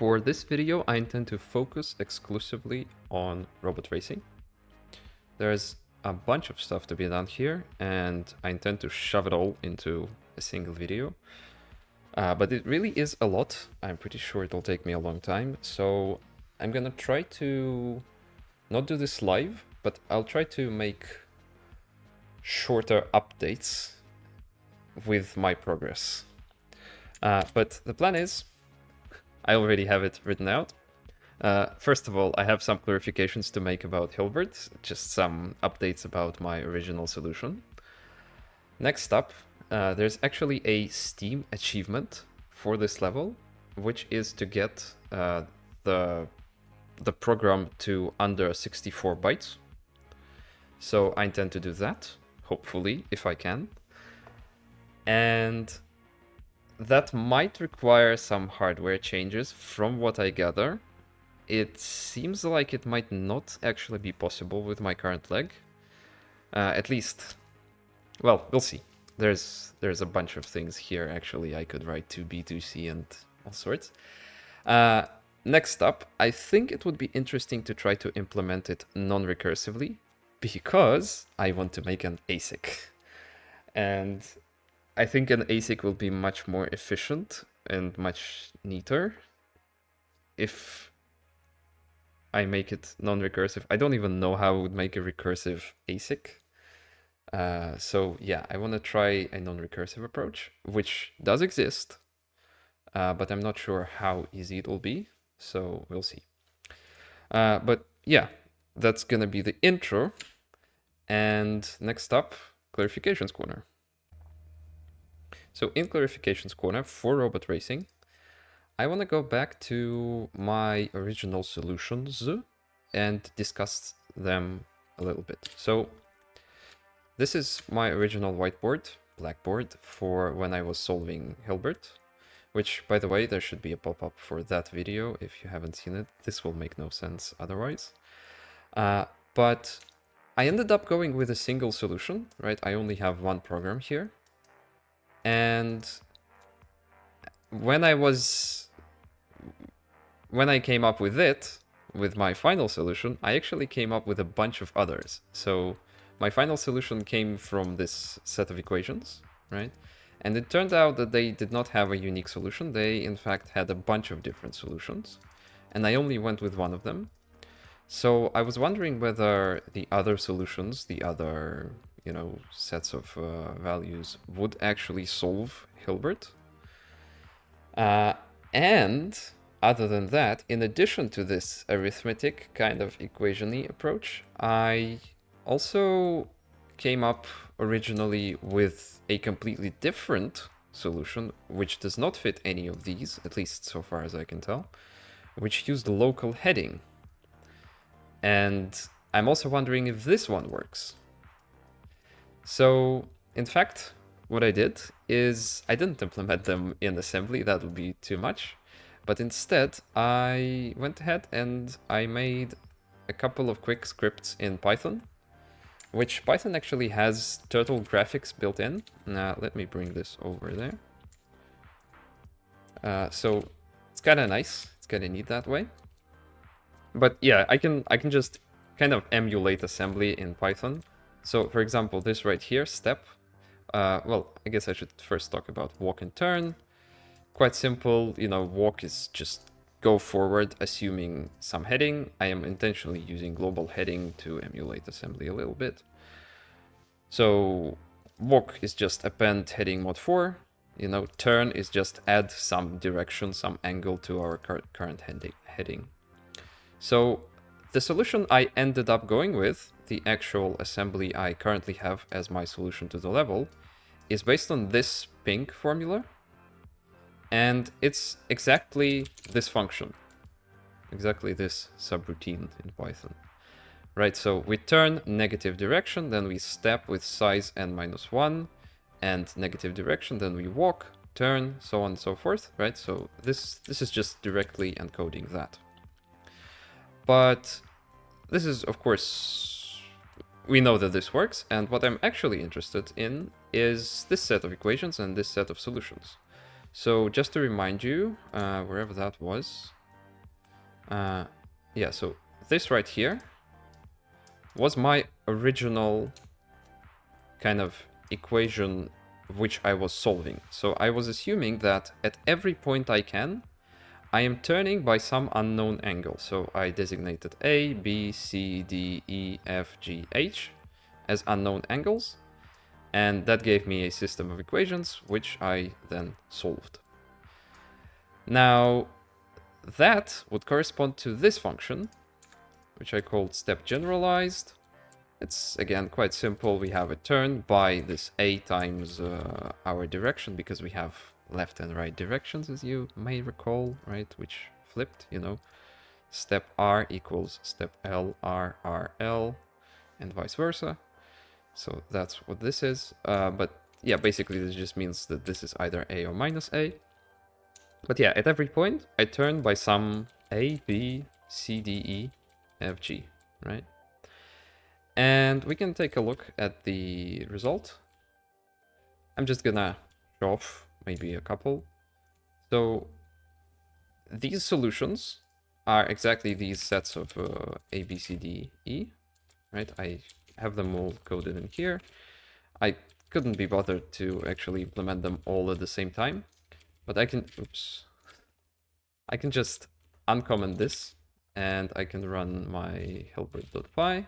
For this video, I intend to focus exclusively on robot racing. There's a bunch of stuff to be done here, and I intend to shove it all into a single video. Uh, but it really is a lot. I'm pretty sure it'll take me a long time, so I'm gonna try to not do this live, but I'll try to make shorter updates with my progress. Uh, but the plan is, I already have it written out. Uh, first of all, I have some clarifications to make about Hilbert, just some updates about my original solution. Next up, uh, there's actually a Steam achievement for this level, which is to get uh, the the program to under 64 bytes. So I intend to do that, hopefully, if I can. And that might require some hardware changes from what I gather. It seems like it might not actually be possible with my current leg. Uh, at least, well, we'll see. There's there's a bunch of things here actually I could write to B2C and all sorts. Uh, next up, I think it would be interesting to try to implement it non-recursively because I want to make an ASIC. And I think an ASIC will be much more efficient and much neater if I make it non-recursive. I don't even know how I would make a recursive ASIC. Uh, so yeah, I want to try a non-recursive approach, which does exist, uh, but I'm not sure how easy it will be. So we'll see. Uh, but yeah, that's gonna be the intro. And next up, clarifications corner. So in clarifications corner for robot racing, I want to go back to my original solutions and discuss them a little bit. So this is my original whiteboard, blackboard, for when I was solving Hilbert, which, by the way, there should be a pop-up for that video if you haven't seen it. This will make no sense otherwise. Uh, but I ended up going with a single solution, right? I only have one program here. And when I was... When I came up with it, with my final solution, I actually came up with a bunch of others. So my final solution came from this set of equations, right? And it turned out that they did not have a unique solution. They, in fact, had a bunch of different solutions. And I only went with one of them. So I was wondering whether the other solutions, the other, you know, sets of uh, values would actually solve Hilbert. Uh, and other than that, in addition to this arithmetic kind of equationy approach, I also came up originally with a completely different solution, which does not fit any of these, at least so far as I can tell, which used local heading. And I'm also wondering if this one works. So, in fact, what I did is I didn't implement them in assembly, that would be too much. But instead, I went ahead and I made a couple of quick scripts in Python, which Python actually has turtle graphics built in. Now, let me bring this over there. Uh, so it's kind of nice. It's kind of neat that way. But yeah, I can I can just kind of emulate assembly in Python. So for example, this right here, step. Uh, well, I guess I should first talk about walk and turn. Quite simple, you know, walk is just go forward assuming some heading. I am intentionally using global heading to emulate assembly a little bit. So walk is just append heading mod 4. You know, turn is just add some direction, some angle to our current heading. So the solution I ended up going with, the actual assembly I currently have as my solution to the level, is based on this pink formula. And it's exactly this function. Exactly this subroutine in Python. Right, so we turn negative direction, then we step with size n minus 1, and negative direction, then we walk, turn, so on and so forth, right? So this, this is just directly encoding that. But this is, of course, we know that this works, and what I'm actually interested in is this set of equations and this set of solutions. So just to remind you, uh, wherever that was, Uh, yeah, so this right here was my original kind of equation which I was solving. So I was assuming that at every point I can, I am turning by some unknown angle. So I designated A, B, C, D, E, F, G, H as unknown angles. And that gave me a system of equations, which I then solved. Now, that would correspond to this function, which I called step generalized. It's again quite simple. We have a turn by this a times uh, our direction because we have left and right directions, as you may recall, right? Which flipped, you know. Step R equals step L, R, R, L, and vice versa. So that's what this is. Uh, but yeah, basically this just means that this is either A or minus A. But yeah, at every point, I turn by some A, B, C, D, E, F, G, right? And we can take a look at the result. I'm just gonna show off maybe a couple. So these solutions are exactly these sets of uh, A, B, C, D, E, right? I have them all coded in here. I couldn't be bothered to actually implement them all at the same time. But I can, oops, I can just uncomment this and I can run my Hilbert.py.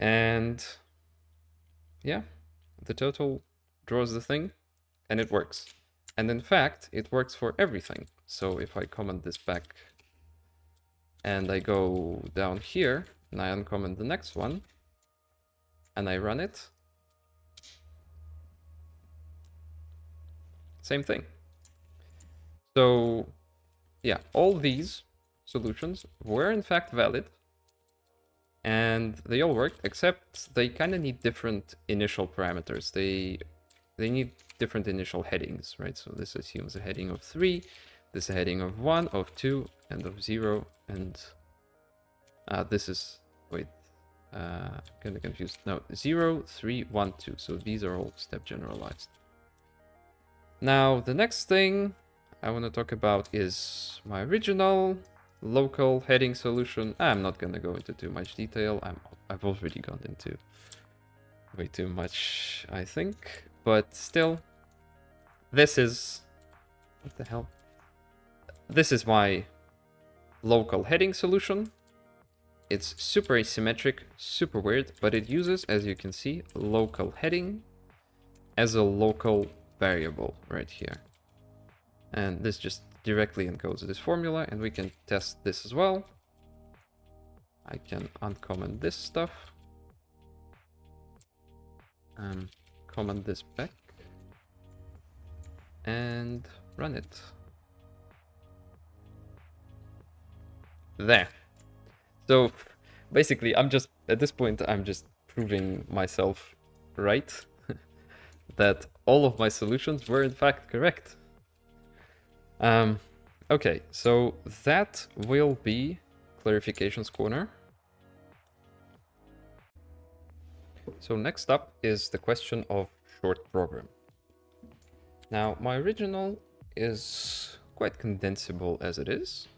And yeah, the turtle draws the thing and it works. And in fact, it works for everything. So if I comment this back and I go down here and I uncomment the next one and I run it, Same thing. So yeah, all these solutions were in fact valid and they all worked except they kind of need different initial parameters. They they need different initial headings, right? So this assumes a heading of 3, this a heading of 1, of 2, and of 0, and uh, this is, wait, uh, kind of confused. No, 0, 3, 1, 2. So these are all step generalized. Now, the next thing I want to talk about is my original local heading solution. I'm not going to go into too much detail. I'm, I've already gone into way too much, I think. But still, this is... What the hell? This is my local heading solution. It's super asymmetric, super weird, but it uses, as you can see, local heading as a local variable right here. And this just directly encodes this formula and we can test this as well. I can uncomment this stuff. Um, comment this back and run it. There. So basically I'm just, at this point, I'm just proving myself right that all of my solutions were in fact correct. Um, okay, so that will be clarifications corner. So next up is the question of short program. Now, my original is quite condensable as it is,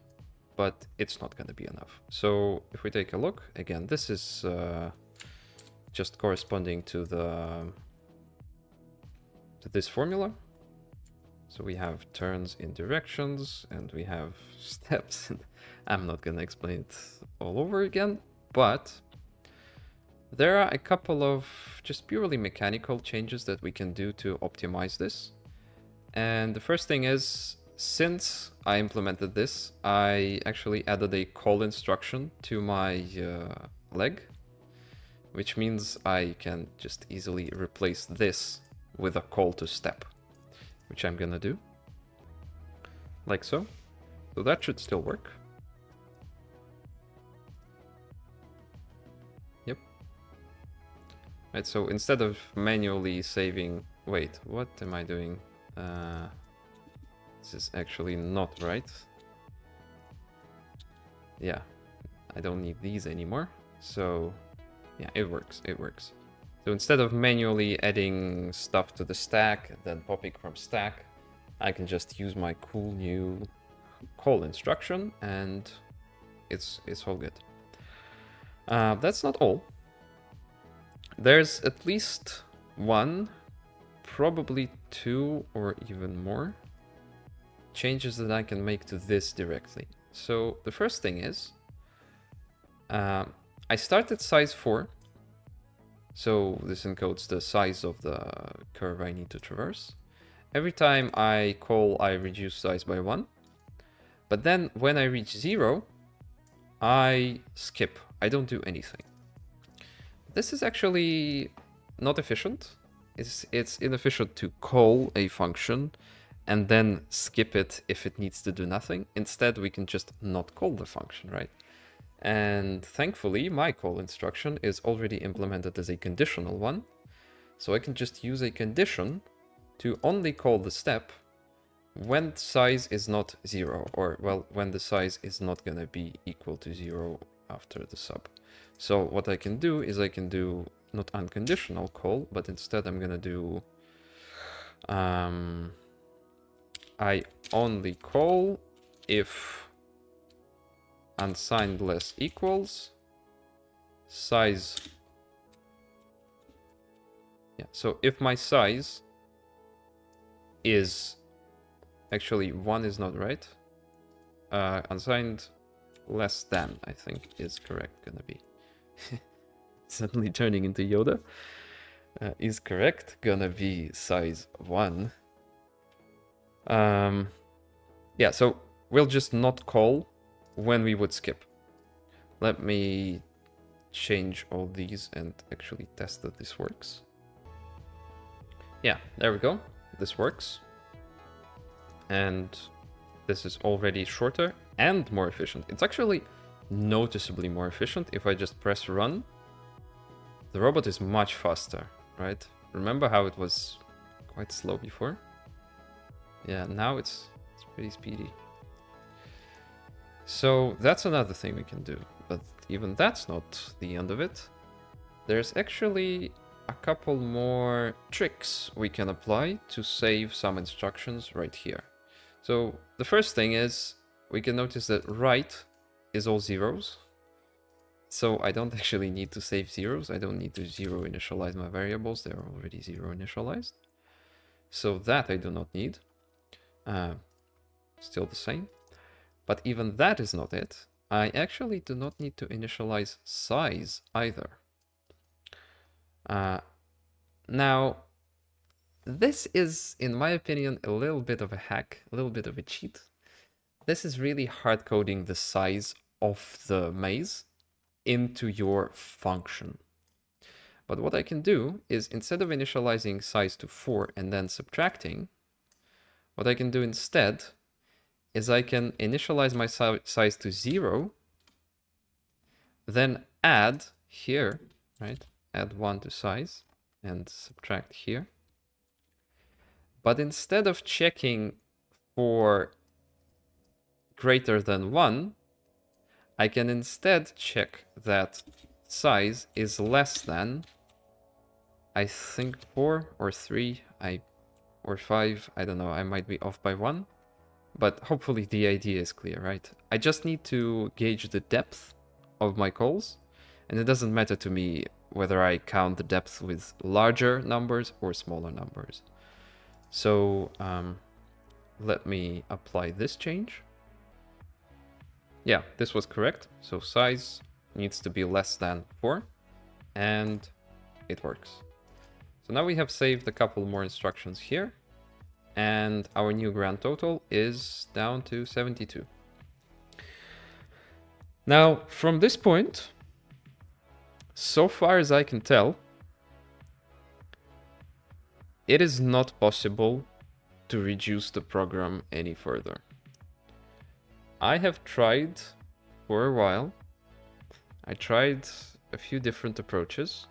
but it's not going to be enough. So if we take a look, again, this is uh, just corresponding to the to this formula. So we have turns in directions and we have steps. I'm not going to explain it all over again, but there are a couple of just purely mechanical changes that we can do to optimize this. And the first thing is, since I implemented this, I actually added a call instruction to my uh, leg, which means I can just easily replace this with a call to step, which I'm gonna do. Like so. So that should still work. Yep. Right, so instead of manually saving... Wait, what am I doing? Uh, this is actually not right. Yeah, I don't need these anymore. So yeah, it works, it works. So instead of manually adding stuff to the stack, then popping from stack, I can just use my cool new call instruction and it's, it's all good. Uh, that's not all. There's at least one, probably two or even more changes that I can make to this directly. So the first thing is, uh, I started size 4, so this encodes the size of the curve I need to traverse. Every time I call, I reduce size by 1. But then when I reach 0, I skip. I don't do anything. This is actually not efficient. It's, it's inefficient to call a function and then skip it if it needs to do nothing. Instead, we can just not call the function, right? And thankfully, my call instruction is already implemented as a conditional one. So I can just use a condition to only call the step when size is not zero, or well, when the size is not gonna be equal to zero after the sub. So what I can do is I can do not unconditional call, but instead I'm gonna do um, I only call if unsigned less equals size. Yeah, so if my size is actually one is not right. Uh, unsigned less than, I think, is correct gonna be. Suddenly turning into Yoda. Uh, is correct gonna be size 1 um, yeah, so we'll just not call when we would skip. Let me change all these and actually test that this works. Yeah, there we go. This works. And this is already shorter and more efficient. It's actually noticeably more efficient if I just press run. The robot is much faster, right? Remember how it was quite slow before? Yeah, now it's, it's pretty speedy. So that's another thing we can do, but even that's not the end of it. There's actually a couple more tricks we can apply to save some instructions right here. So the first thing is we can notice that right is all zeros. So I don't actually need to save zeros. I don't need to zero initialize my variables. They're already zero initialized. So that I do not need. Uh, still the same. But even that is not it. I actually do not need to initialize size either. Uh, now, this is, in my opinion, a little bit of a hack, a little bit of a cheat. This is really hard coding the size of the maze into your function. But what I can do is instead of initializing size to 4 and then subtracting, what I can do instead is I can initialize my si size to zero, then add here, right? Add one to size and subtract here. But instead of checking for greater than one, I can instead check that size is less than, I think four or three, I or five. I don't know, I might be off by one. But hopefully the idea is clear, right? I just need to gauge the depth of my calls. And it doesn't matter to me whether I count the depth with larger numbers or smaller numbers. So um, let me apply this change. Yeah, this was correct. So size needs to be less than 4. And it works. So now we have saved a couple more instructions here. And our new grand total is down to 72. Now, from this point, so far as I can tell, it is not possible to reduce the program any further. I have tried for a while. I tried a few different approaches.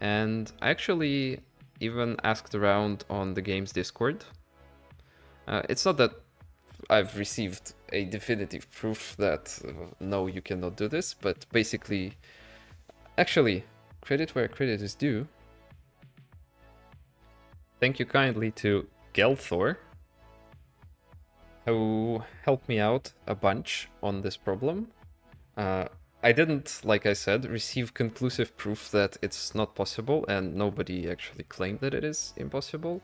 And I actually even asked around on the game's Discord. Uh, it's not that I've received a definitive proof that uh, no, you cannot do this, but basically, actually, credit where credit is due. Thank you kindly to Gelthor who helped me out a bunch on this problem. Uh, I didn't, like I said, receive conclusive proof that it's not possible, and nobody actually claimed that it is impossible.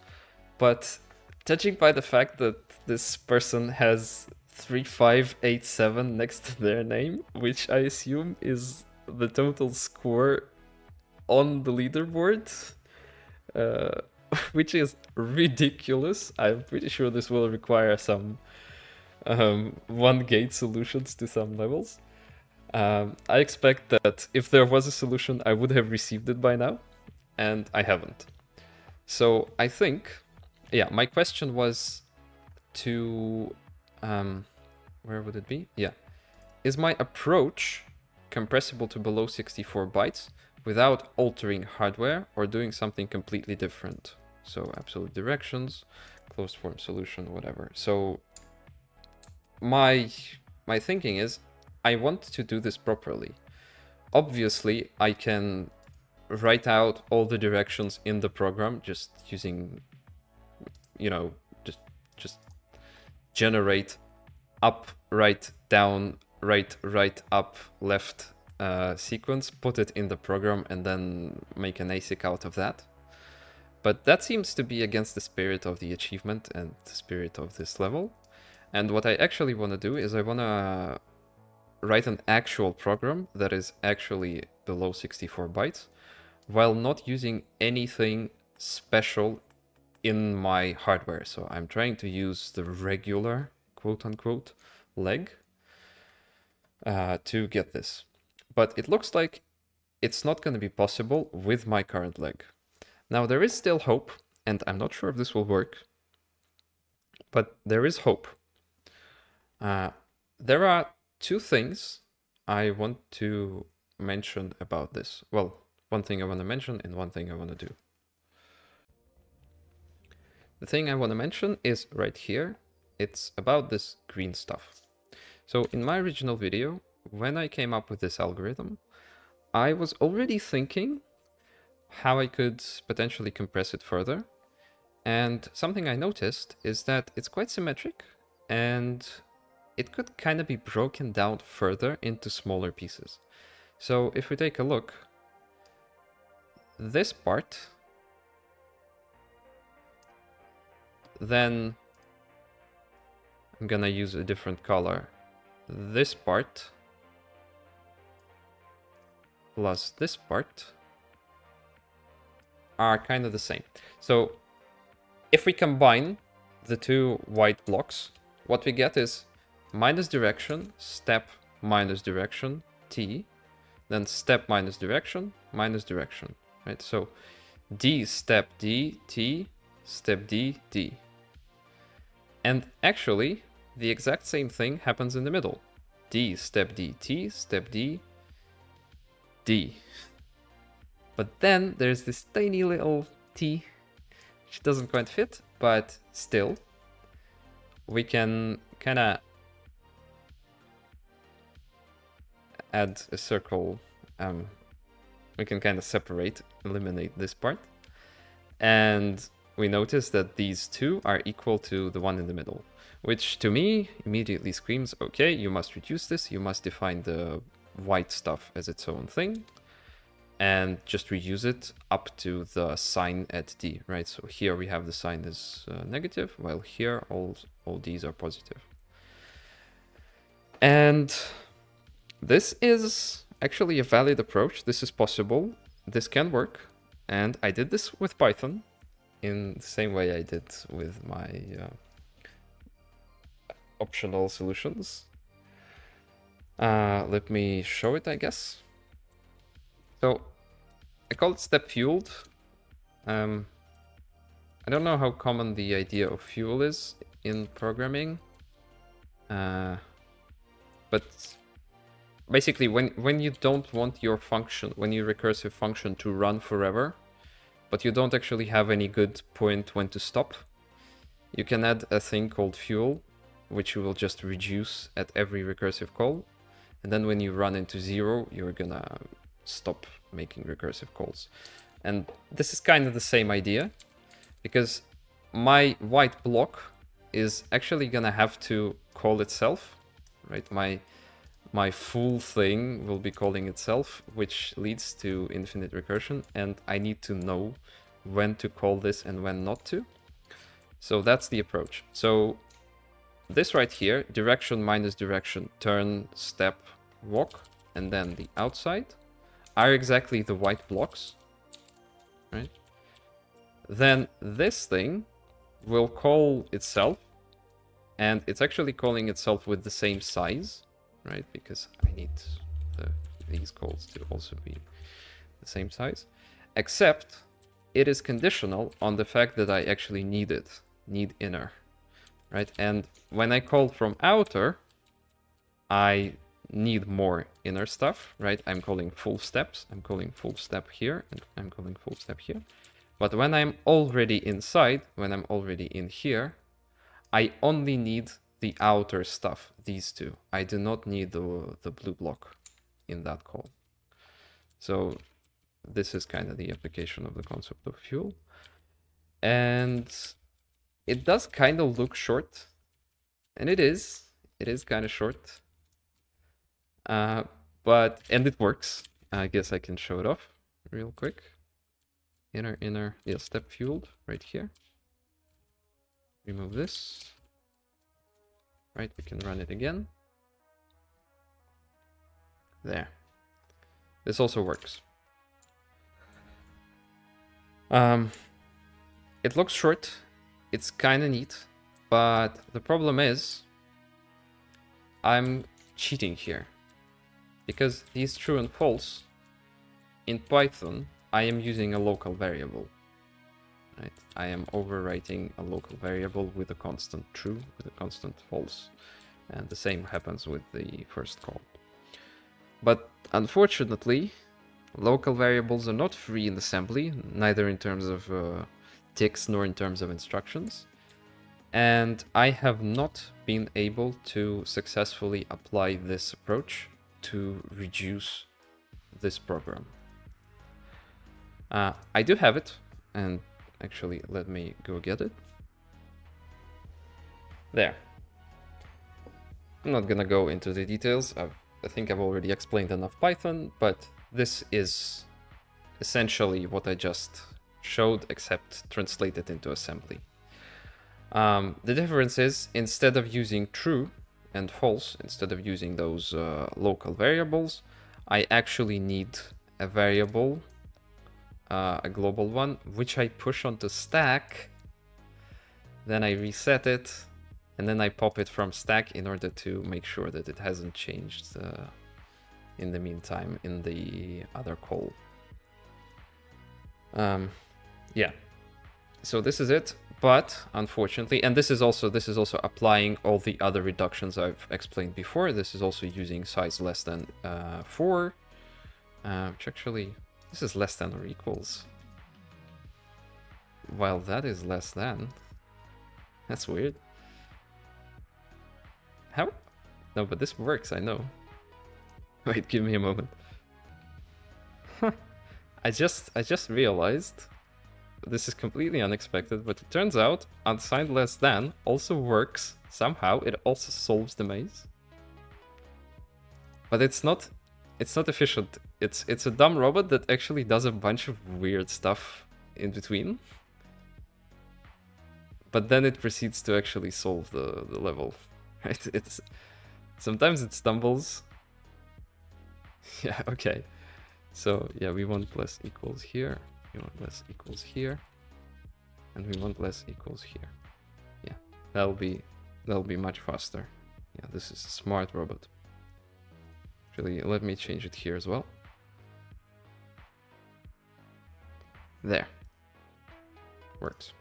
But judging by the fact that this person has 3587 next to their name, which I assume is the total score on the leaderboard, uh, which is ridiculous. I'm pretty sure this will require some um, one gate solutions to some levels. Um, I expect that if there was a solution, I would have received it by now, and I haven't. So I think, yeah, my question was to, um, where would it be? Yeah. Is my approach compressible to below 64 bytes without altering hardware or doing something completely different? So absolute directions, closed form solution, whatever. So my my thinking is I want to do this properly. Obviously, I can write out all the directions in the program just using, you know, just just generate up, right, down, right, right, up, left uh, sequence, put it in the program, and then make an ASIC out of that. But that seems to be against the spirit of the achievement and the spirit of this level. And what I actually want to do is I want to write an actual program that is actually below 64 bytes while not using anything special in my hardware. So I'm trying to use the regular quote unquote leg uh, to get this. But it looks like it's not going to be possible with my current leg. Now there is still hope, and I'm not sure if this will work, but there is hope. Uh, there are two things I want to mention about this. Well, one thing I want to mention and one thing I want to do. The thing I want to mention is right here. It's about this green stuff. So in my original video, when I came up with this algorithm, I was already thinking how I could potentially compress it further. And something I noticed is that it's quite symmetric and it could kind of be broken down further into smaller pieces. So if we take a look, this part, then I'm gonna use a different color. This part plus this part are kind of the same. So if we combine the two white blocks, what we get is minus direction, step minus direction, t, then step minus direction, minus direction, right? So d step d, t, step d, d. And actually, the exact same thing happens in the middle. d step d, t, step d, d. But then there's this tiny little t, which doesn't quite fit, but still, we can kind of add a circle, um, we can kind of separate, eliminate this part. And we notice that these two are equal to the one in the middle, which to me immediately screams, okay, you must reduce this, you must define the white stuff as its own thing, and just reuse it up to the sign at D, right? So here we have the sign is uh, negative, while here all, all D's are positive. And this is actually a valid approach. This is possible. This can work. And I did this with Python in the same way I did with my uh, optional solutions. Uh, let me show it, I guess. So I call it step fueled. Um, I don't know how common the idea of fuel is in programming. Uh, but basically when when you don't want your function when your recursive function to run forever but you don't actually have any good point when to stop. You can add a thing called fuel which you will just reduce at every recursive call. And then when you run into zero you're gonna stop making recursive calls. And this is kind of the same idea because my white block is actually gonna have to call itself, right? My my full thing will be calling itself, which leads to infinite recursion, and I need to know when to call this and when not to. So that's the approach. So this right here, direction minus direction, turn, step, walk, and then the outside are exactly the white blocks, right? Then this thing will call itself, and it's actually calling itself with the same size, right? Because I need the, these calls to also be the same size, except it is conditional on the fact that I actually need it, need inner, right? And when I call from outer, I need more inner stuff, right? I'm calling full steps, I'm calling full step here, and I'm calling full step here. But when I'm already inside, when I'm already in here, I only need the outer stuff, these two. I do not need the, the blue block in that call. So this is kind of the application of the concept of fuel. And it does kind of look short. And it is. It is kind of short. Uh, but, and it works. I guess I can show it off real quick. Inner, inner, yeah, step fueled right here. Remove this. Right, we can run it again. There. This also works. Um, it looks short. It's kind of neat. But the problem is, I'm cheating here. Because these true and false, in Python, I am using a local variable. Right? I am overwriting a local variable with a constant true, with a constant false. And the same happens with the first call. But unfortunately, local variables are not free in assembly, neither in terms of uh, ticks nor in terms of instructions. And I have not been able to successfully apply this approach to reduce this program. Uh, I do have it, and actually let me go get it. There. I'm not gonna go into the details, I've, I think I've already explained enough Python, but this is essentially what I just showed, except translated into assembly. Um, the difference is, instead of using true and false, instead of using those uh, local variables, I actually need a variable uh, a global one, which I push onto stack. Then I reset it, and then I pop it from stack in order to make sure that it hasn't changed uh, in the meantime in the other call. Um, yeah, so this is it. But unfortunately, and this is also this is also applying all the other reductions I've explained before. This is also using size less than uh, four, uh, which actually this is less than or equals. While that is less than. That's weird. How? No, but this works, I know. Wait, give me a moment. I just I just realized this is completely unexpected, but it turns out unsigned less than also works. Somehow it also solves the maze. But it's not it's not efficient. It's it's a dumb robot that actually does a bunch of weird stuff in between. But then it proceeds to actually solve the, the level. Right? It's sometimes it stumbles. Yeah, okay. So yeah, we want less equals here. We want less equals here. And we want less equals here. Yeah, that'll be that'll be much faster. Yeah, this is a smart robot. Actually, let me change it here as well. There. Works.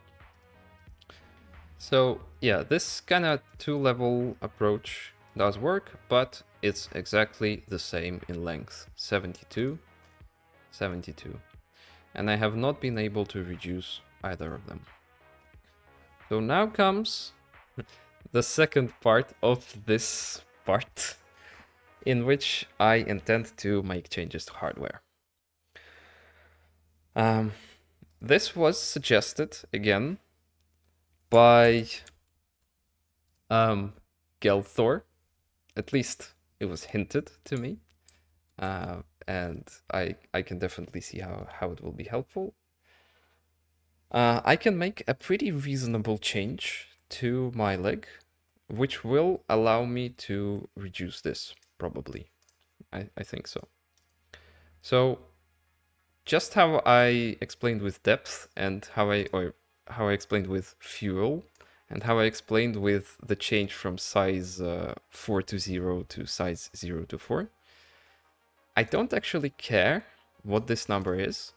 So yeah, this kind of two-level approach does work, but it's exactly the same in length. 72, 72. And I have not been able to reduce either of them. So now comes the second part of this part in which I intend to make changes to hardware. Um, this was suggested again by um, Gelthor. At least it was hinted to me. Uh, and I, I can definitely see how, how it will be helpful. Uh, I can make a pretty reasonable change to my leg, which will allow me to reduce this, probably. I, I think so. So just how I explained with depth and how I or how I explained with fuel and how I explained with the change from size uh, 4 to 0 to size 0 to 4. I don't actually care what this number is.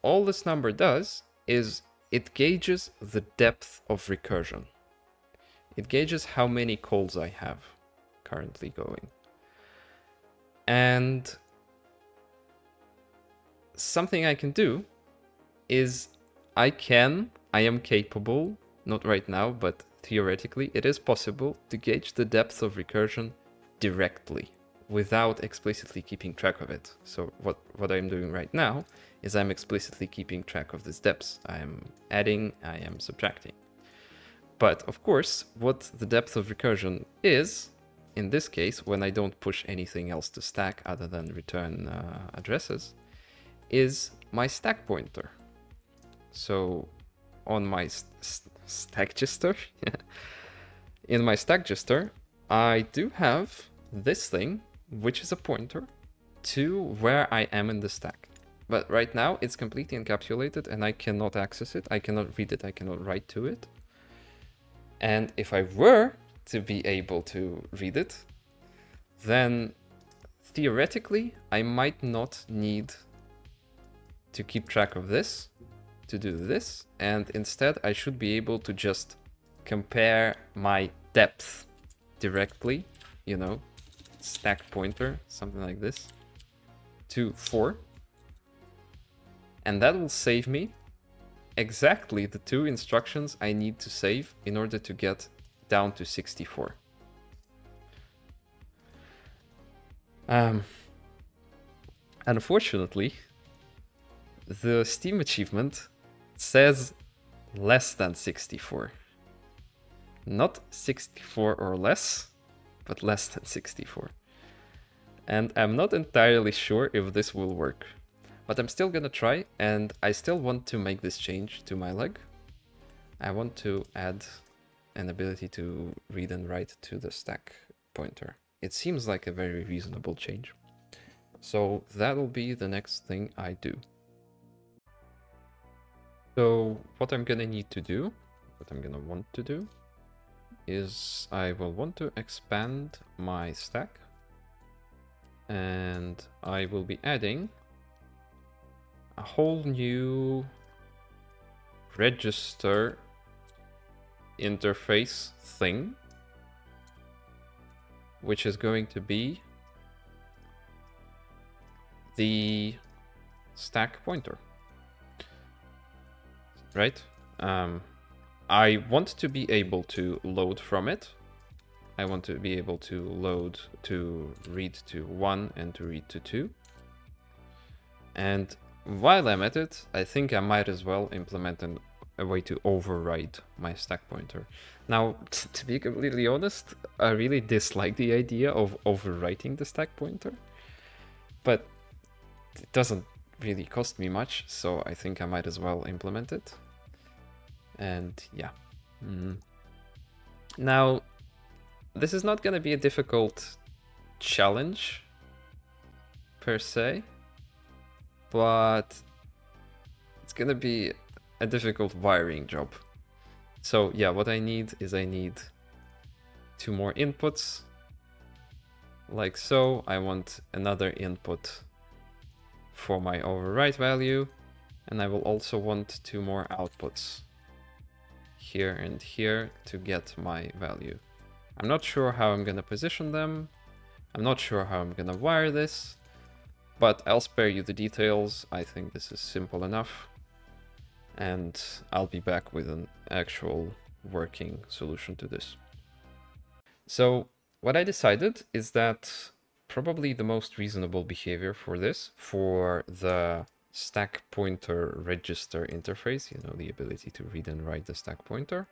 All this number does is it gauges the depth of recursion. It gauges how many calls I have currently going. And something I can do is I can, I am capable, not right now, but theoretically, it is possible to gauge the depth of recursion directly without explicitly keeping track of it. So what, what I'm doing right now is I'm explicitly keeping track of these depths. I am adding, I am subtracting. But of course, what the depth of recursion is, in this case, when I don't push anything else to stack other than return uh, addresses, is my stack pointer. So on my st st stackgister, in my stack stackgister, I do have this thing, which is a pointer to where I am in the stack. But right now it's completely encapsulated and I cannot access it. I cannot read it. I cannot write to it. And if I were to be able to read it, then theoretically I might not need to keep track of this, to do this, and instead I should be able to just compare my depth directly, you know, stack pointer, something like this, to 4. And that will save me exactly the two instructions I need to save in order to get down to 64. Um, unfortunately, the Steam achievement says less than 64. Not 64 or less, but less than 64. And I'm not entirely sure if this will work. But I'm still gonna try, and I still want to make this change to my leg. I want to add an ability to read and write to the stack pointer. It seems like a very reasonable change. So that'll be the next thing I do. So what I'm gonna need to do, what I'm gonna want to do, is I will want to expand my stack. And I will be adding a whole new register interface thing which is going to be the stack pointer right? Um, I want to be able to load from it. I want to be able to load to read to 1 and to read to 2. And while I'm at it, I think I might as well implement an, a way to override my stack pointer. Now, to be completely honest, I really dislike the idea of overwriting the stack pointer. But it doesn't really cost me much, so I think I might as well implement it. And yeah. Mm. Now, this is not going to be a difficult challenge per se, but it's going to be a difficult wiring job. So yeah, what I need is I need two more inputs like so. I want another input for my override value and I will also want two more outputs here and here to get my value. I'm not sure how I'm gonna position them. I'm not sure how I'm gonna wire this, but I'll spare you the details. I think this is simple enough. And I'll be back with an actual working solution to this. So what I decided is that probably the most reasonable behavior for this, for the stack pointer register interface, you know, the ability to read and write the stack pointer,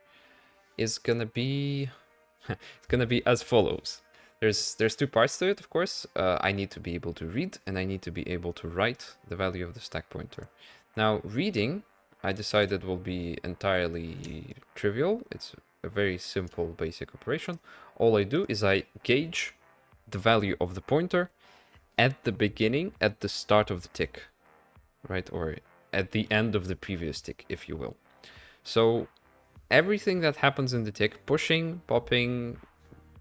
is gonna be it's gonna be as follows. There's there's two parts to it, of course. Uh, I need to be able to read and I need to be able to write the value of the stack pointer. Now, reading, I decided will be entirely trivial. It's a very simple basic operation. All I do is I gauge the value of the pointer at the beginning, at the start of the tick, right? Or at the end of the previous tick, if you will. So everything that happens in the tick, pushing, popping,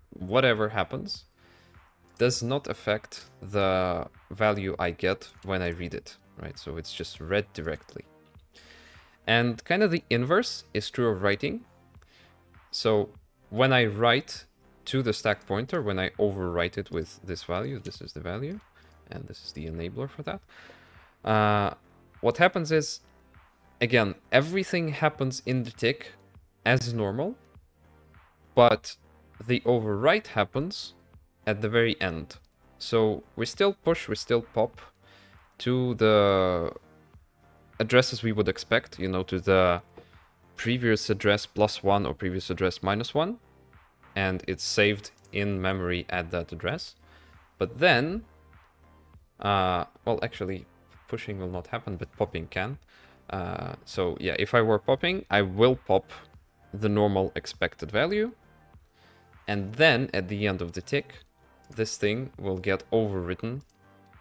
whatever happens, does not affect the value I get when I read it, right? So it's just read directly. And kind of the inverse is true of writing. So when I write to the stack pointer, when I overwrite it with this value, this is the value, and this is the enabler for that. Uh, what happens is, again, everything happens in the tick as normal, but the overwrite happens at the very end. So we still push, we still pop to the addresses we would expect, you know, to the previous address plus one or previous address minus one, and it's saved in memory at that address. But then, uh, well, actually, pushing will not happen, but popping can. Uh, so yeah, if I were popping, I will pop the normal expected value. And then at the end of the tick, this thing will get overwritten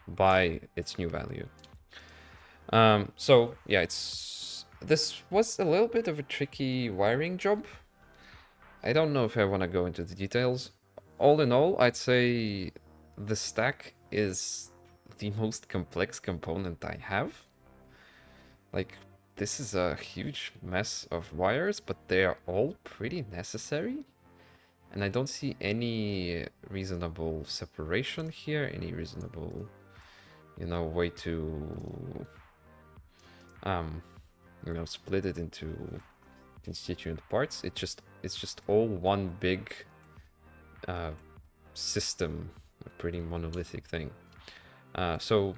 by its new value. Um, so yeah, it's this was a little bit of a tricky wiring job. I don't know if I want to go into the details. All in all, I'd say the stack is the most complex component I have. Like, this is a huge mess of wires, but they are all pretty necessary. And I don't see any reasonable separation here, any reasonable, you know, way to, um, you know, split it into constituent parts. It just, it's just all one big uh, system, a pretty monolithic thing. Uh, so,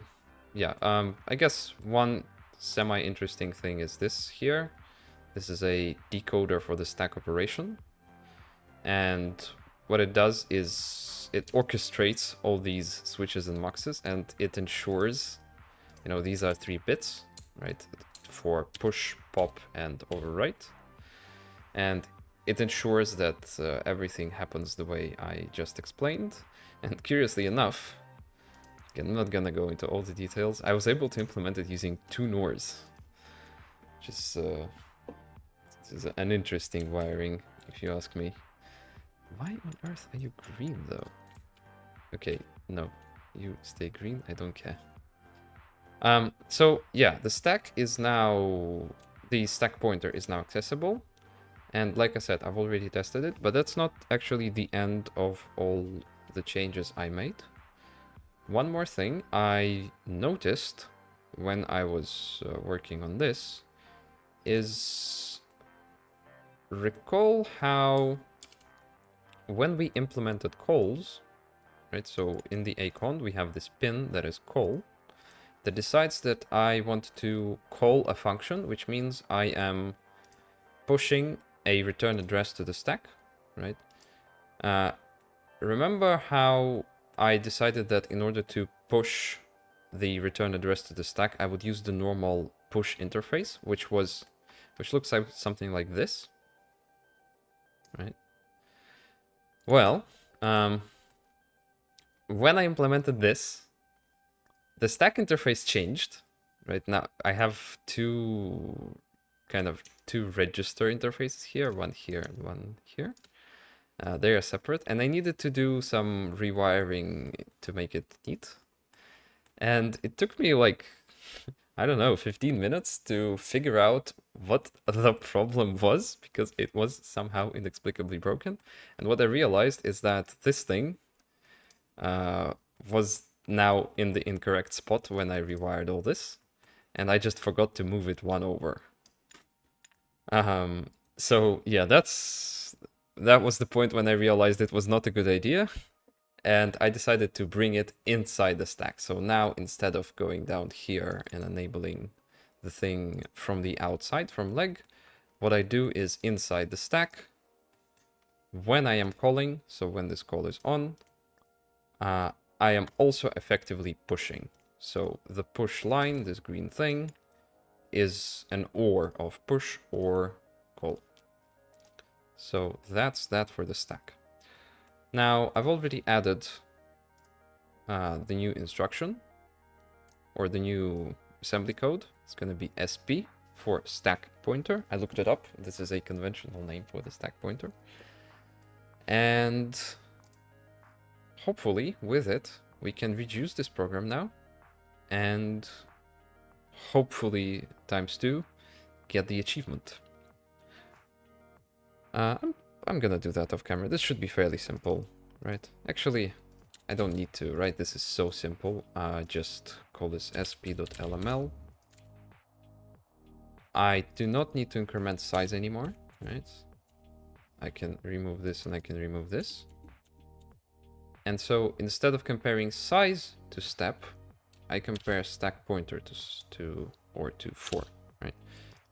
yeah, um, I guess one semi-interesting thing is this here. This is a decoder for the stack operation. And what it does is it orchestrates all these switches and muxes and it ensures, you know, these are three bits, right? For push, pop, and overwrite. And it ensures that uh, everything happens the way I just explained. And curiously enough, again, I'm not gonna go into all the details. I was able to implement it using two NORs. Which is, uh, is an interesting wiring, if you ask me. Why on earth are you green, though? Okay, no. You stay green, I don't care. Um, so, yeah, the stack is now... The stack pointer is now accessible. And like I said, I've already tested it, but that's not actually the end of all the changes I made. One more thing I noticed when I was uh, working on this is recall how when we implemented calls, right, so in the acon we have this pin that is call that decides that I want to call a function, which means I am pushing a return address to the stack, right? Uh, remember how I decided that in order to push the return address to the stack, I would use the normal push interface, which was, which looks like something like this, right? Well, um, when I implemented this, the stack interface changed. Right now, I have two kind of two register interfaces here, one here and one here. Uh, they are separate, and I needed to do some rewiring to make it neat. And it took me like, I don't know, 15 minutes to figure out what the problem was, because it was somehow inexplicably broken. And what I realized is that this thing uh, was now in the incorrect spot when I rewired all this, and I just forgot to move it one over. Um, so yeah, that's that was the point when I realized it was not a good idea. And I decided to bring it inside the stack. So now instead of going down here and enabling the thing from the outside, from leg, what I do is inside the stack, when I am calling, so when this call is on, uh, I am also effectively pushing. So the push line, this green thing, is an OR of push or call. So that's that for the stack. Now, I've already added uh, the new instruction or the new assembly code. It's going to be SP for stack pointer. I looked it up. This is a conventional name for the stack pointer. And hopefully with it, we can reduce this program now and hopefully times two get the achievement. Uh, I'm, I'm gonna do that off camera. This should be fairly simple, right? Actually, I don't need to, right? This is so simple. Uh, just call this sp.lml. I do not need to increment size anymore, right? I can remove this and I can remove this. And so instead of comparing size to step, I compare stack pointer to, to or to 4, right?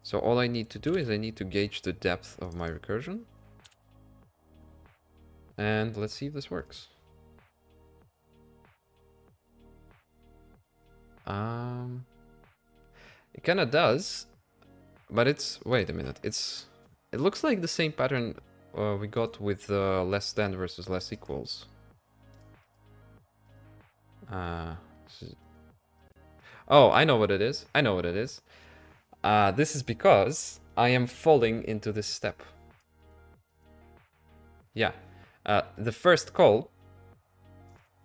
So all I need to do is I need to gauge the depth of my recursion. And let's see if this works. Um, it kind of does, but it's... Wait a minute. It's... It looks like the same pattern uh, we got with uh, less than versus less equals. Uh, oh, I know what it is. I know what it is. Uh, this is because I am falling into this step. Yeah. Uh, the first call,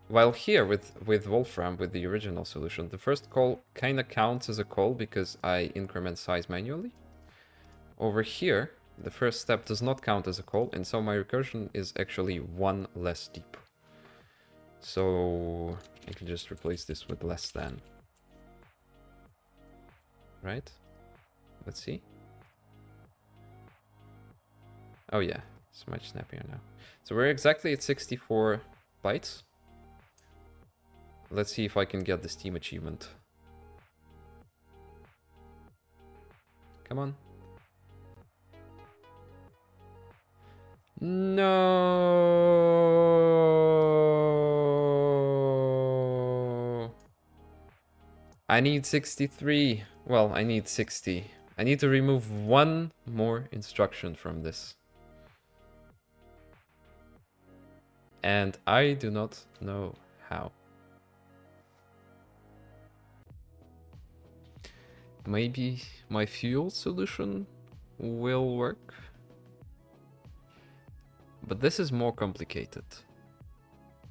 while here with, with Wolfram, with the original solution, the first call kind of counts as a call because I increment size manually. Over here, the first step does not count as a call, and so my recursion is actually one less deep. So I can just replace this with less than. Right? Let's see. Oh yeah, it's much snappier now. So we're exactly at 64 bytes. Let's see if I can get the Steam achievement. Come on. No. I need 63. Well, I need 60. I need to remove one more instruction from this. And I do not know how. Maybe my fuel solution will work? But this is more complicated.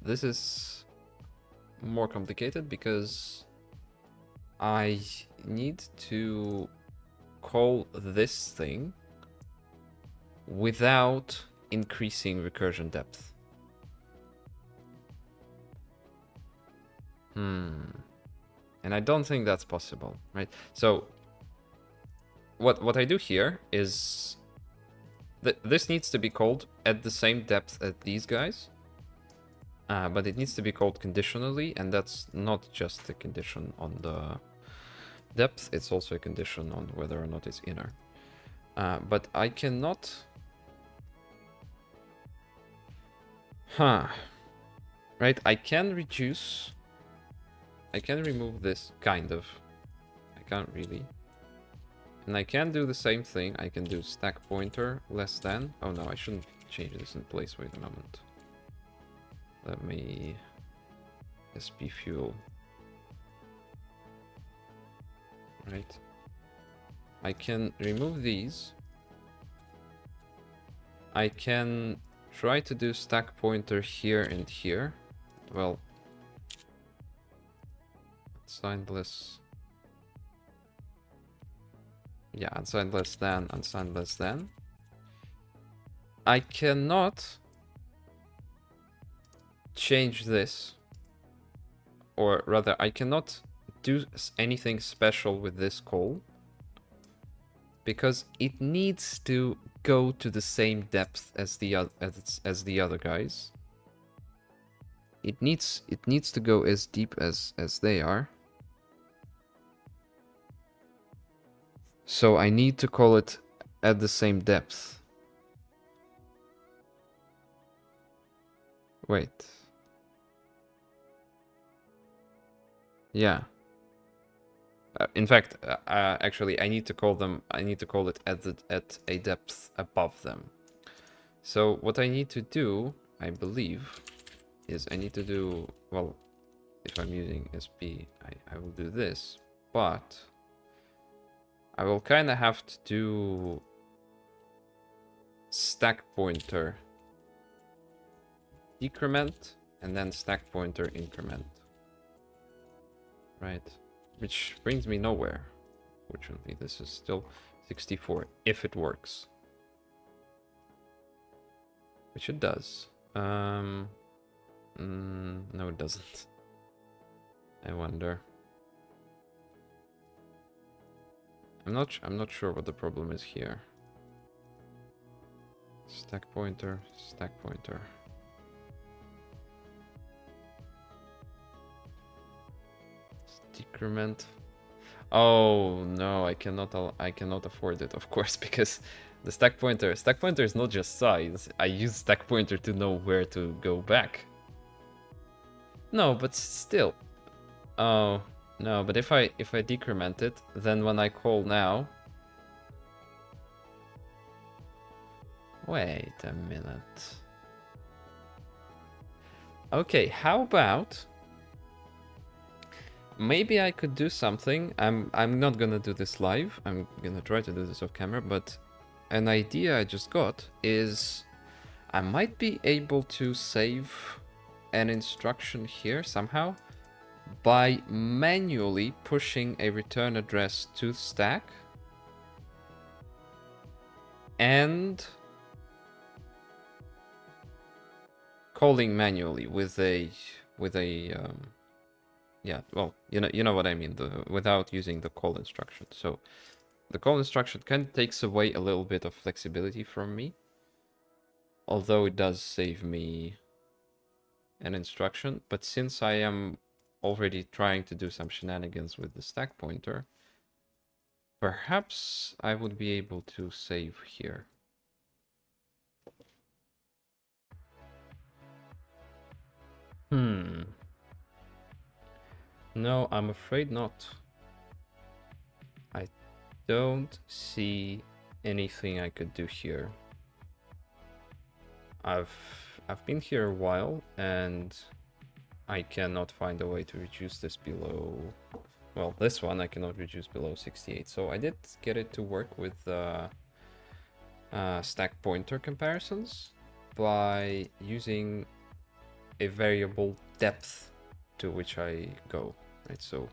This is more complicated because I need to call this thing without increasing recursion depth. Hmm. And I don't think that's possible, right? So what what I do here is Th this needs to be called at the same depth as these guys. Uh, but it needs to be called conditionally, and that's not just the condition on the depth, it's also a condition on whether or not it's inner. Uh, but I cannot... Huh. Right, I can reduce... I can remove this, kind of. I can't really. And I can do the same thing. I can do stack pointer less than. Oh no, I shouldn't change this in place. Wait a moment. Let me SP fuel. Right. I can remove these. I can try to do stack pointer here and here. Well, signless yeah, unsigned less than, unsigned less than. I cannot change this. Or rather, I cannot do anything special with this call. Because it needs to go to the same depth as the as, as the other guys. It needs it needs to go as deep as as they are. So I need to call it at the same depth. Wait. Yeah. In fact, uh, uh, actually, I need to call them. I need to call it at the, at a depth above them. So what I need to do, I believe, is I need to do well. If I'm using SP, I, I will do this, but I will kind of have to do stack pointer decrement and then stack pointer increment. Right. Which brings me nowhere. Fortunately, this is still 64 if it works. Which it does. Um, mm, no, it doesn't. I wonder. I'm not. I'm not sure what the problem is here. Stack pointer, stack pointer. Decrement. Oh no, I cannot. I cannot afford it, of course, because the stack pointer. Stack pointer is not just size. I use stack pointer to know where to go back. No, but still. Oh no, but if I if I decrement it, then when I call now. Wait a minute. Okay, how about maybe I could do something. I'm I'm not gonna do this live. I'm gonna try to do this off camera, but an idea I just got is I might be able to save an instruction here somehow by manually pushing a return address to stack and calling manually with a with a um, yeah, well, you know, you know what I mean, the without using the call instruction. So the call instruction kind of takes away a little bit of flexibility from me. Although it does save me an instruction. But since I am already trying to do some shenanigans with the stack pointer, perhaps I would be able to save here. Hmm. No, I'm afraid not. I don't see anything I could do here. I've I've been here a while and I cannot find a way to reduce this below well this one I cannot reduce below 68 so I did get it to work with uh, uh, stack pointer comparisons by using a variable depth to which I go, right? So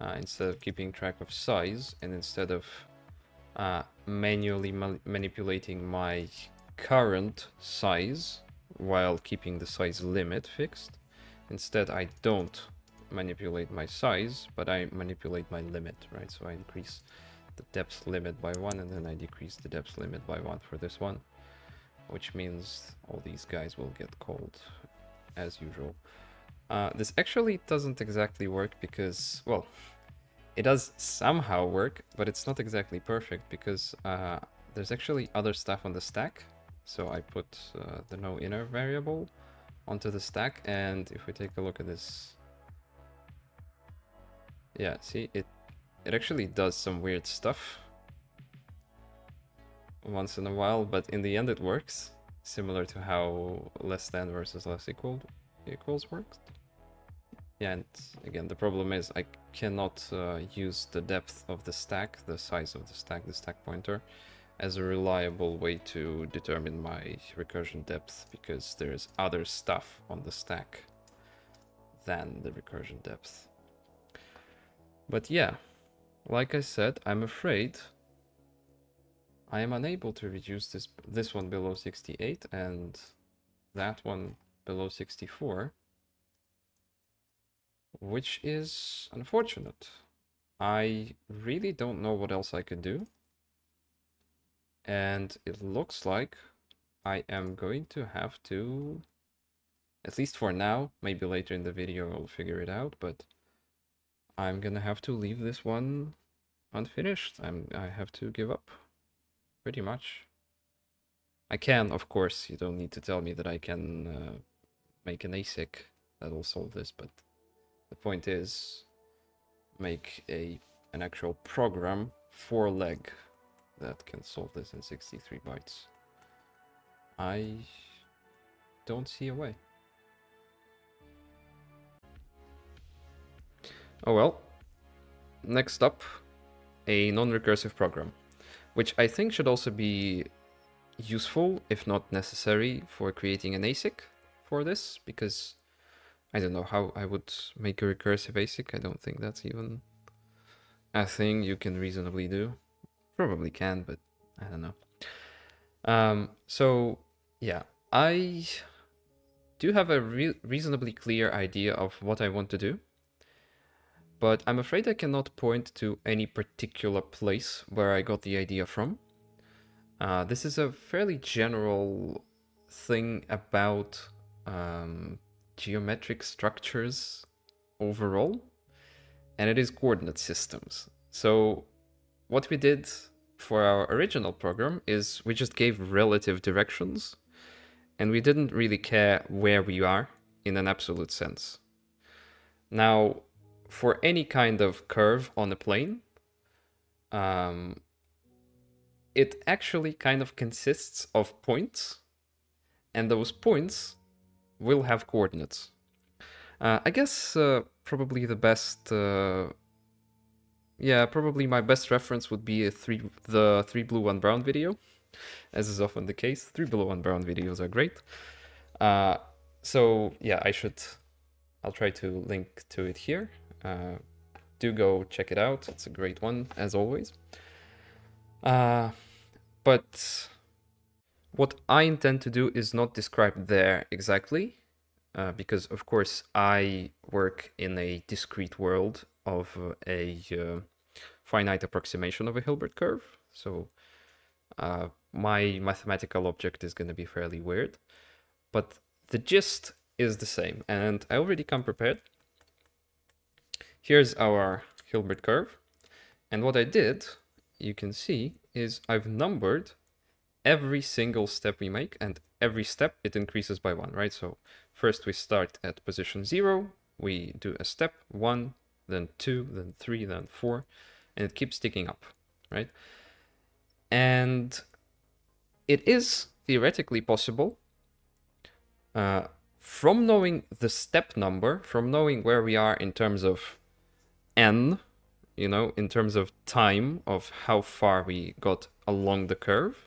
uh, instead of keeping track of size and instead of uh, manually ma manipulating my current size while keeping the size limit fixed, instead I don't manipulate my size, but I manipulate my limit, right? So I increase the depth limit by one and then I decrease the depth limit by one for this one, which means all these guys will get called as usual. Uh, this actually doesn't exactly work because, well, it does somehow work, but it's not exactly perfect because uh, there's actually other stuff on the stack. So I put uh, the no inner variable onto the stack, and if we take a look at this, yeah, see, it it actually does some weird stuff once in a while, but in the end it works, similar to how less than versus less equal equals works. Yeah, and again, the problem is I cannot uh, use the depth of the stack, the size of the stack, the stack pointer, as a reliable way to determine my recursion depth, because there's other stuff on the stack than the recursion depth. But yeah, like I said, I'm afraid I am unable to reduce this this one below 68 and that one below 64 which is unfortunate. I really don't know what else I could do. And it looks like I am going to have to, at least for now, maybe later in the video I'll figure it out, but I'm gonna have to leave this one unfinished. I'm, I have to give up, pretty much. I can, of course, you don't need to tell me that I can uh, make an ASIC that will solve this, but the point is make a an actual program for leg that can solve this in 63 bytes. I don't see a way. Oh well. Next up, a non-recursive program, which I think should also be useful, if not necessary, for creating an ASIC for this, because I don't know how I would make a recursive ASIC. I don't think that's even a thing you can reasonably do. Probably can, but I don't know. Um, so, yeah, I do have a re reasonably clear idea of what I want to do but I'm afraid I cannot point to any particular place where I got the idea from. Uh, this is a fairly general thing about um, geometric structures overall, and it is coordinate systems. So what we did for our original program is we just gave relative directions, and we didn't really care where we are in an absolute sense. Now, for any kind of curve on a plane, um, it actually kind of consists of points, and those points will have coordinates. Uh, I guess uh, probably the best, uh, yeah, probably my best reference would be three, the 3Blue1Brown video, as is often the case. 3Blue1Brown videos are great. Uh, so yeah, I should, I'll try to link to it here. Uh, do go check it out. It's a great one, as always. Uh, but what I intend to do is not described there exactly, uh, because of course I work in a discrete world of a uh, finite approximation of a Hilbert curve. So uh, my mathematical object is going to be fairly weird, but the gist is the same. And I already come prepared. Here's our Hilbert curve. And what I did, you can see, is I've numbered every single step we make and every step it increases by one, right? So first we start at position zero, we do a step, one, then two, then three, then four, and it keeps ticking up, right? And it is theoretically possible uh, from knowing the step number, from knowing where we are in terms of n, you know, in terms of time of how far we got along the curve,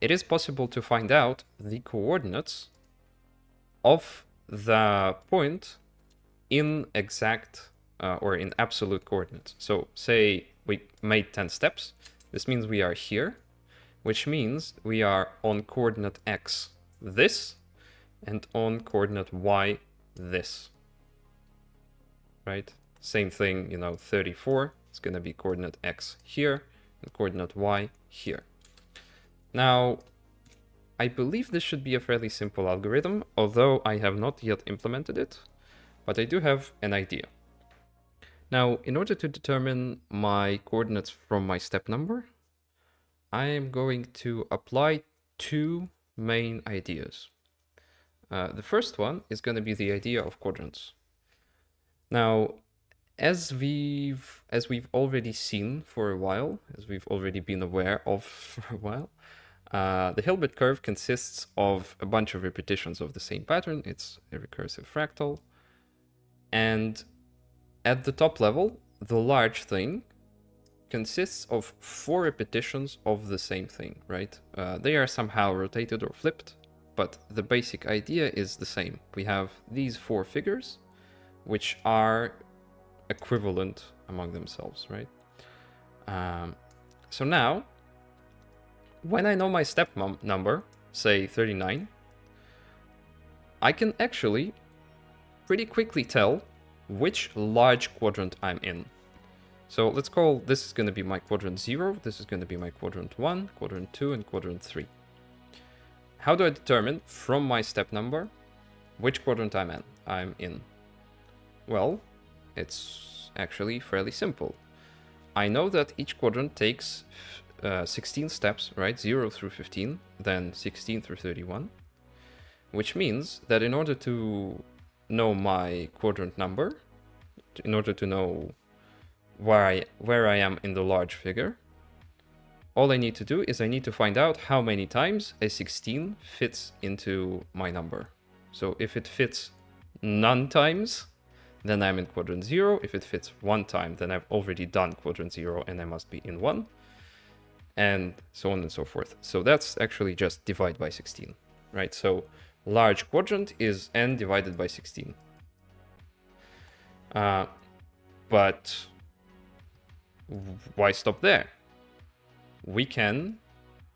it is possible to find out the coordinates of the point in exact uh, or in absolute coordinates. So say we made 10 steps, this means we are here, which means we are on coordinate x this and on coordinate y this, right? Same thing, you know, 34 is going to be coordinate x here and coordinate y here. Now, I believe this should be a fairly simple algorithm, although I have not yet implemented it, but I do have an idea. Now, in order to determine my coordinates from my step number, I am going to apply two main ideas. Uh, the first one is going to be the idea of quadrants. Now, as we've as we've already seen for a while, as we've already been aware of for a while, uh, the Hilbert curve consists of a bunch of repetitions of the same pattern. It's a recursive fractal. And at the top level, the large thing consists of four repetitions of the same thing, right? Uh, they are somehow rotated or flipped, but the basic idea is the same. We have these four figures, which are equivalent among themselves, right? Um, so now, when I know my step number, say 39, I can actually pretty quickly tell which large quadrant I'm in. So let's call this is going to be my quadrant 0, this is going to be my quadrant 1, quadrant 2, and quadrant 3. How do I determine from my step number which quadrant I'm in? I'm in? Well, it's actually fairly simple. I know that each quadrant takes uh, 16 steps, right? 0 through 15, then 16 through 31. which means that in order to know my quadrant number, in order to know where I, where I am in the large figure, all I need to do is I need to find out how many times a 16 fits into my number. So if it fits none times, then I'm in quadrant 0. If it fits one time, then I've already done quadrant 0 and I must be in 1. And so on and so forth. So that's actually just divide by 16, right? So large quadrant is n divided by 16. Uh, but why stop there? We can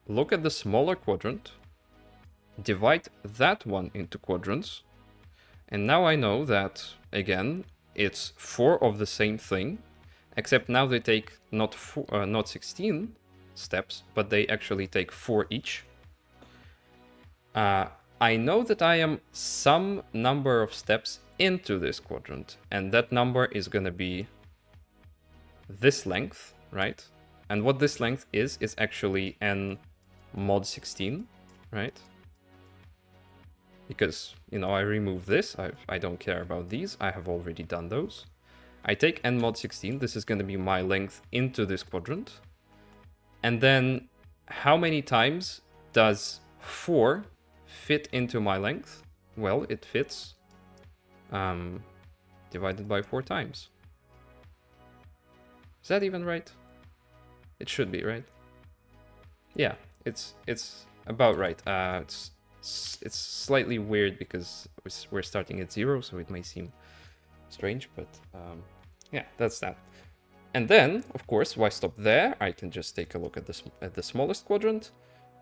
look at the smaller quadrant, divide that one into quadrants, and now I know that, again, it's four of the same thing, except now they take not four, uh, not 16 steps, but they actually take four each. Uh, I know that I am some number of steps into this quadrant, and that number is going to be this length, right? And what this length is, is actually n mod 16, right? Because, you know, I remove this, I, I don't care about these, I have already done those. I take n mod 16, this is going to be my length into this quadrant. And then how many times does 4 fit into my length? Well, it fits um, divided by four times. Is that even right? It should be, right? Yeah, it's it's about right. Uh, it's it's slightly weird because we're starting at zero, so it may seem strange, but um, yeah, that's that. And then, of course, why stop there? I can just take a look at the, at the smallest quadrant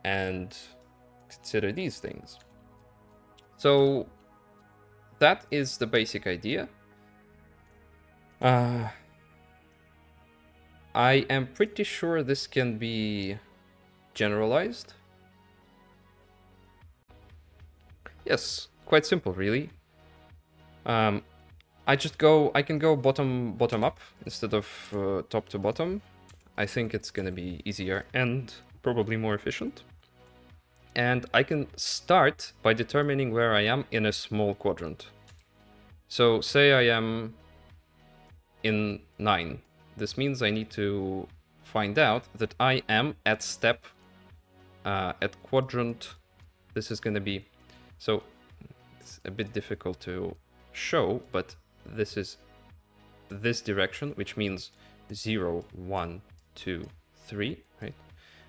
and consider these things. So that is the basic idea. Uh, I am pretty sure this can be generalized. Yes, quite simple, really. Um, I just go, I can go bottom bottom up instead of uh, top to bottom. I think it's gonna be easier and probably more efficient. And I can start by determining where I am in a small quadrant. So say I am in 9. This means I need to find out that I am at step, uh, at quadrant. This is going to be, so it's a bit difficult to show, but this is this direction, which means 0, 1, 2, 3, right?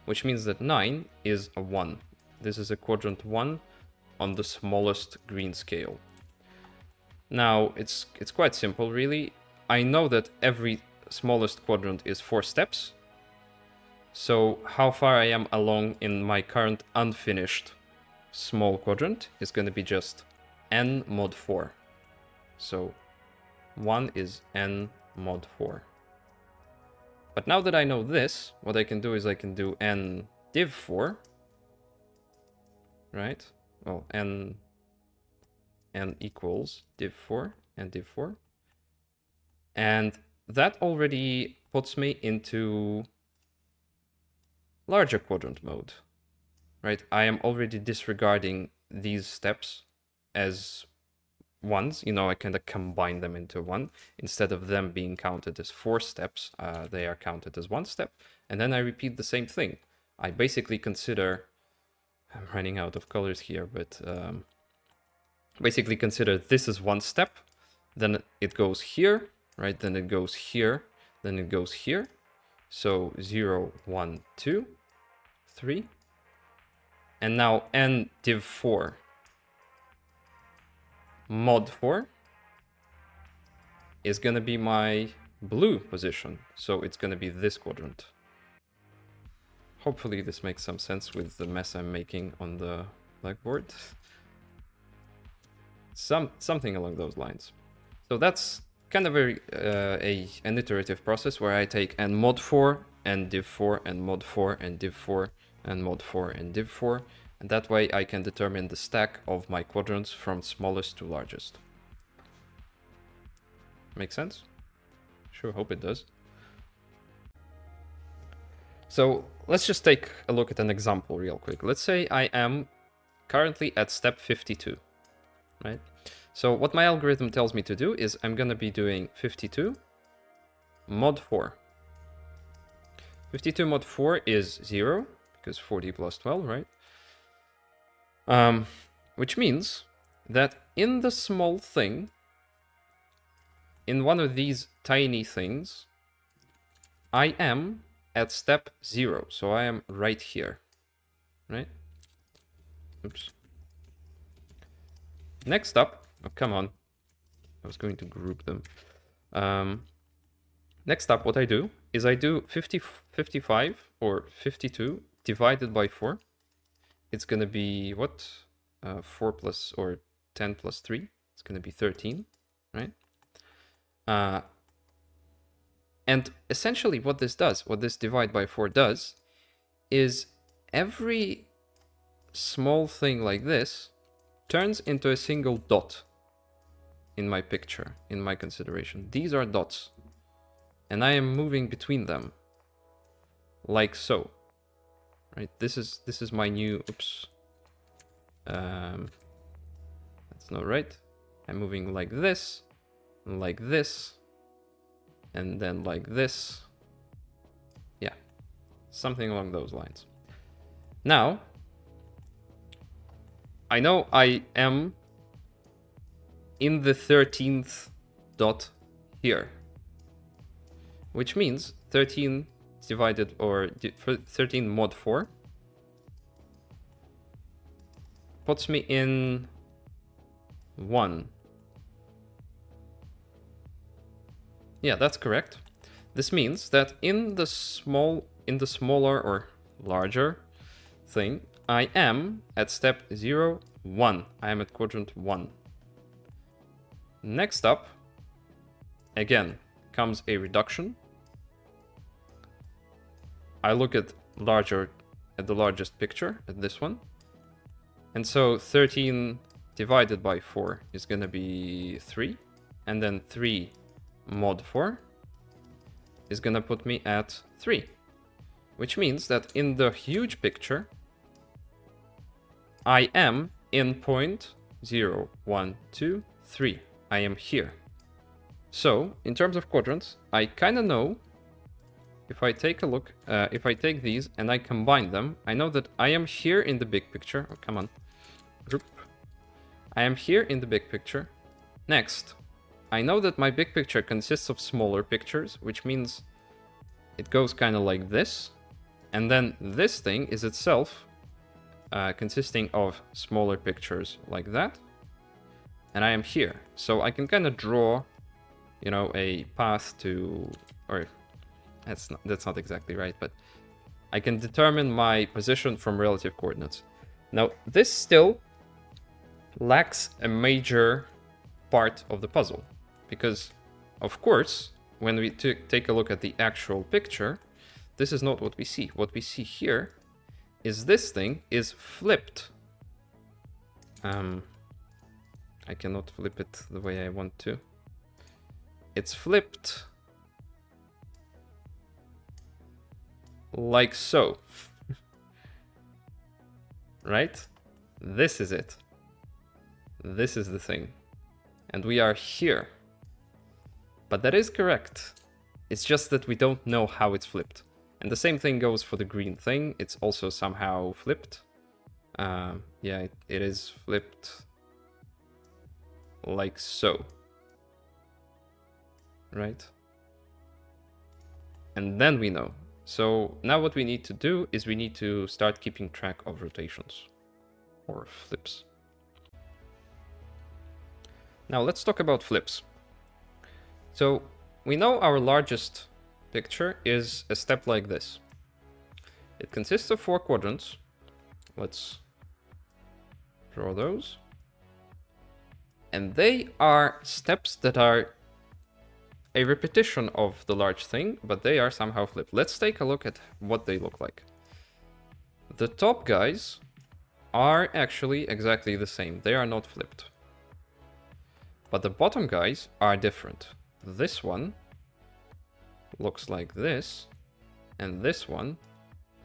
Which means that 9 is a 1. This is a quadrant 1 on the smallest green scale. Now, it's, it's quite simple, really. I know that every smallest quadrant is four steps. So how far I am along in my current unfinished small quadrant is going to be just n mod 4. So 1 is n mod 4. But now that I know this, what I can do is I can do n div 4, right? Well, n, n equals div 4 and div 4. And that already puts me into larger quadrant mode, right? I am already disregarding these steps as ones, you know, I kind of combine them into one. Instead of them being counted as four steps, uh, they are counted as one step. And then I repeat the same thing. I basically consider, I'm running out of colors here, but um, basically consider this is one step, then it goes here, right? Then it goes here, then it goes here. So 0, 1, 2, 3. And now n div 4 mod 4 is going to be my blue position. So it's going to be this quadrant. Hopefully this makes some sense with the mess I'm making on the blackboard. Some Something along those lines. So that's kind of a, uh, a an iterative process where I take n mod 4 and div 4 and mod 4 and div 4 and mod 4 and div 4 and that way I can determine the stack of my quadrants from smallest to largest. Make sense? Sure, hope it does. So let's just take a look at an example real quick. Let's say I am currently at step 52, right? So what my algorithm tells me to do is I'm going to be doing 52 mod 4. 52 mod 4 is 0, because 40 plus 12, right? Um, which means that in the small thing, in one of these tiny things, I am at step 0, so I am right here, right? Oops. Next up, oh, come on. I was going to group them. Um, next up, what I do is I do 50, 55 or 52 divided by 4. It's going to be what? Uh, 4 plus or 10 plus 3. It's going to be 13, right? Uh, and essentially what this does, what this divide by 4 does, is every small thing like this turns into a single dot in my picture, in my consideration. These are dots. And I am moving between them. Like so. Right? This is this is my new oops. Um that's not right. I'm moving like this, like this, and then like this. Yeah. Something along those lines. Now, I know I am in the 13th dot here, which means 13 divided or 13 mod 4 puts me in 1. Yeah, that's correct. This means that in the small in the smaller or larger thing, I am at step 0, 1. I am at quadrant 1. Next up, again, comes a reduction. I look at larger, at the largest picture, at this one. And so 13 divided by 4 is going to be 3. And then 3 mod 4 is going to put me at 3. Which means that in the huge picture, I am in point 0, 1, 2, 3. I am here. So, in terms of quadrants, I kind of know if I take a look, uh, if I take these and I combine them, I know that I am here in the big picture. Oh, come on. I am here in the big picture. Next, I know that my big picture consists of smaller pictures, which means it goes kind of like this. And then this thing is itself uh, consisting of smaller pictures like that. And I am here. So I can kind of draw, you know, a path to, or that's not, that's not exactly right, but I can determine my position from relative coordinates. Now, this still lacks a major part of the puzzle because, of course, when we take a look at the actual picture, this is not what we see. What we see here is this thing is flipped. Um, I cannot flip it the way I want to. It's flipped like so. right? This is it. This is the thing. And we are here. But that is correct. It's just that we don't know how it's flipped. And the same thing goes for the green thing. It's also somehow flipped. Uh, yeah, it, it is flipped like so. Right? And then we know. So now what we need to do is we need to start keeping track of rotations or flips. Now let's talk about flips. So we know our largest picture is a step like this. It consists of four quadrants. Let's draw those. And they are steps that are a repetition of the large thing, but they are somehow flipped. Let's take a look at what they look like. The top guys are actually exactly the same. They are not flipped. But the bottom guys are different. This one looks like this, and this one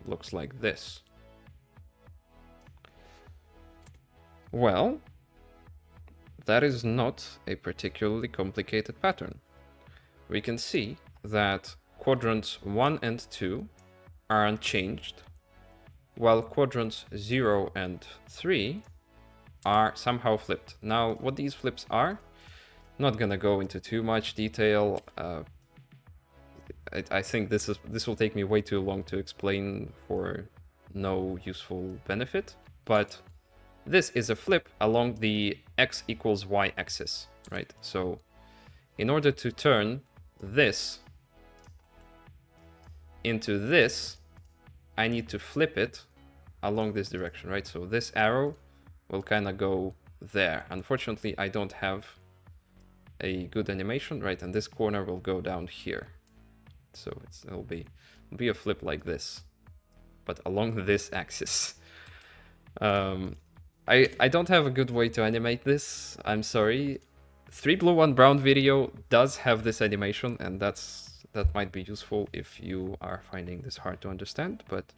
looks like this. Well, that is not a particularly complicated pattern. We can see that quadrants 1 and 2 are unchanged, while quadrants 0 and 3 are somehow flipped. Now, what these flips are, not gonna go into too much detail. Uh, I, I think this is this will take me way too long to explain for no useful benefit, but this is a flip along the x equals y axis, right? So in order to turn this into this, I need to flip it along this direction, right? So this arrow will kind of go there. Unfortunately, I don't have a good animation, right? And this corner will go down here. So it'll be, it'll be a flip like this, but along this axis. Um, I, I don't have a good way to animate this, I'm sorry. 3Blue1Brown video does have this animation and that's that might be useful if you are finding this hard to understand, but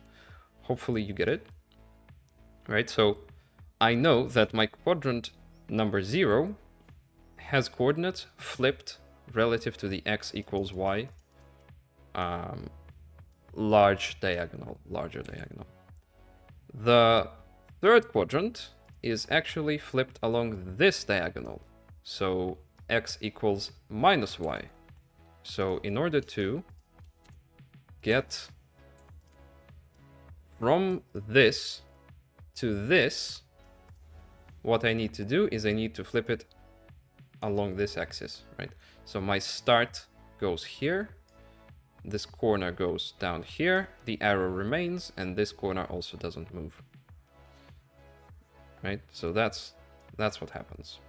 hopefully you get it. Right, so I know that my quadrant number 0 has coordinates flipped relative to the x equals y um, large diagonal, larger diagonal. The third quadrant is actually flipped along this diagonal. So x equals minus y. So in order to get from this to this, what I need to do is I need to flip it along this axis, right? So my start goes here, this corner goes down here, the arrow remains, and this corner also doesn't move right? So that's that's what happens.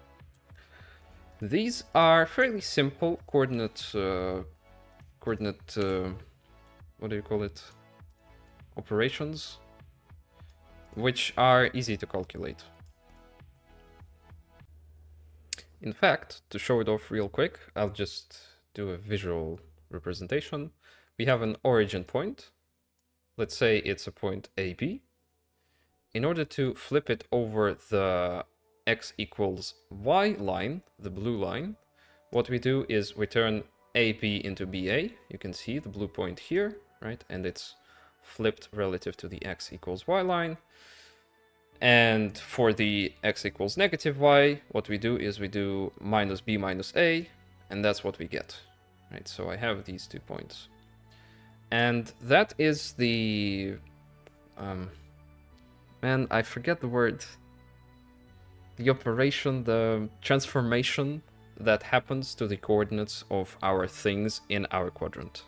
These are fairly simple coordinate uh, coordinate uh, what do you call it operations, which are easy to calculate. In fact, to show it off real quick, I'll just do a visual representation. We have an origin point. Let's say it's a point AB in order to flip it over the x equals y line, the blue line, what we do is we turn AB into BA. You can see the blue point here, right? And it's flipped relative to the x equals y line. And for the x equals negative y, what we do is we do minus b minus a, and that's what we get, right? So I have these two points. And that is the um, Man, I forget the word. The operation, the transformation that happens to the coordinates of our things in our quadrant.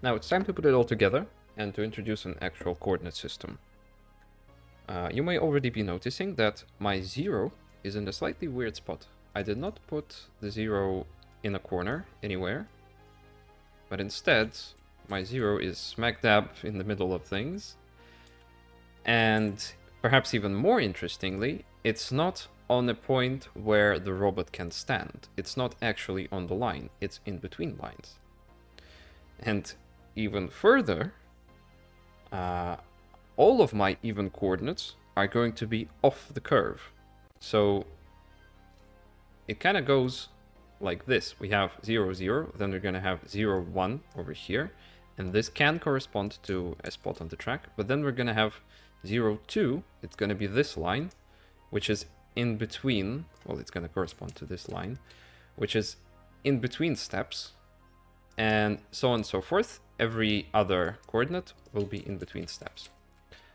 Now it's time to put it all together and to introduce an actual coordinate system. Uh, you may already be noticing that my zero is in a slightly weird spot. I did not put the zero in a corner anywhere, but instead my zero is smack dab in the middle of things. And perhaps even more interestingly, it's not on a point where the robot can stand. It's not actually on the line, it's in between lines. And even further, uh, all of my even coordinates are going to be off the curve. So it kind of goes like this. We have 0, 0, then we're going to have 0, 1 over here, and this can correspond to a spot on the track, but then we're going to have 0, 2. It's going to be this line, which is in between, well, it's going to correspond to this line, which is in between steps, and so on and so forth. Every other coordinate will be in between steps.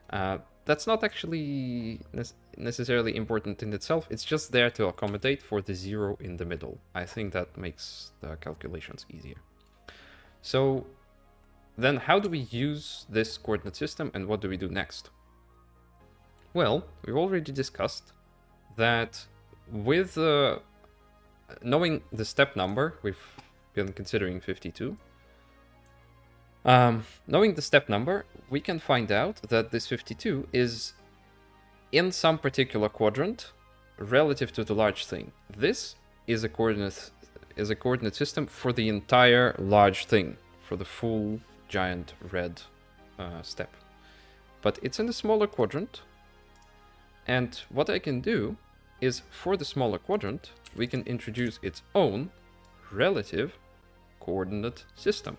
Uh, that's not actually ne necessarily important in itself, it's just there to accommodate for the zero in the middle. I think that makes the calculations easier. So then how do we use this coordinate system and what do we do next? Well, we've already discussed that with uh, knowing the step number, we've been considering 52. Um, knowing the step number, we can find out that this 52 is in some particular quadrant relative to the large thing. This is a coordinate is a coordinate system for the entire large thing, for the full giant red uh, step. but it's in the smaller quadrant. And what I can do is for the smaller quadrant, we can introduce its own relative coordinate system.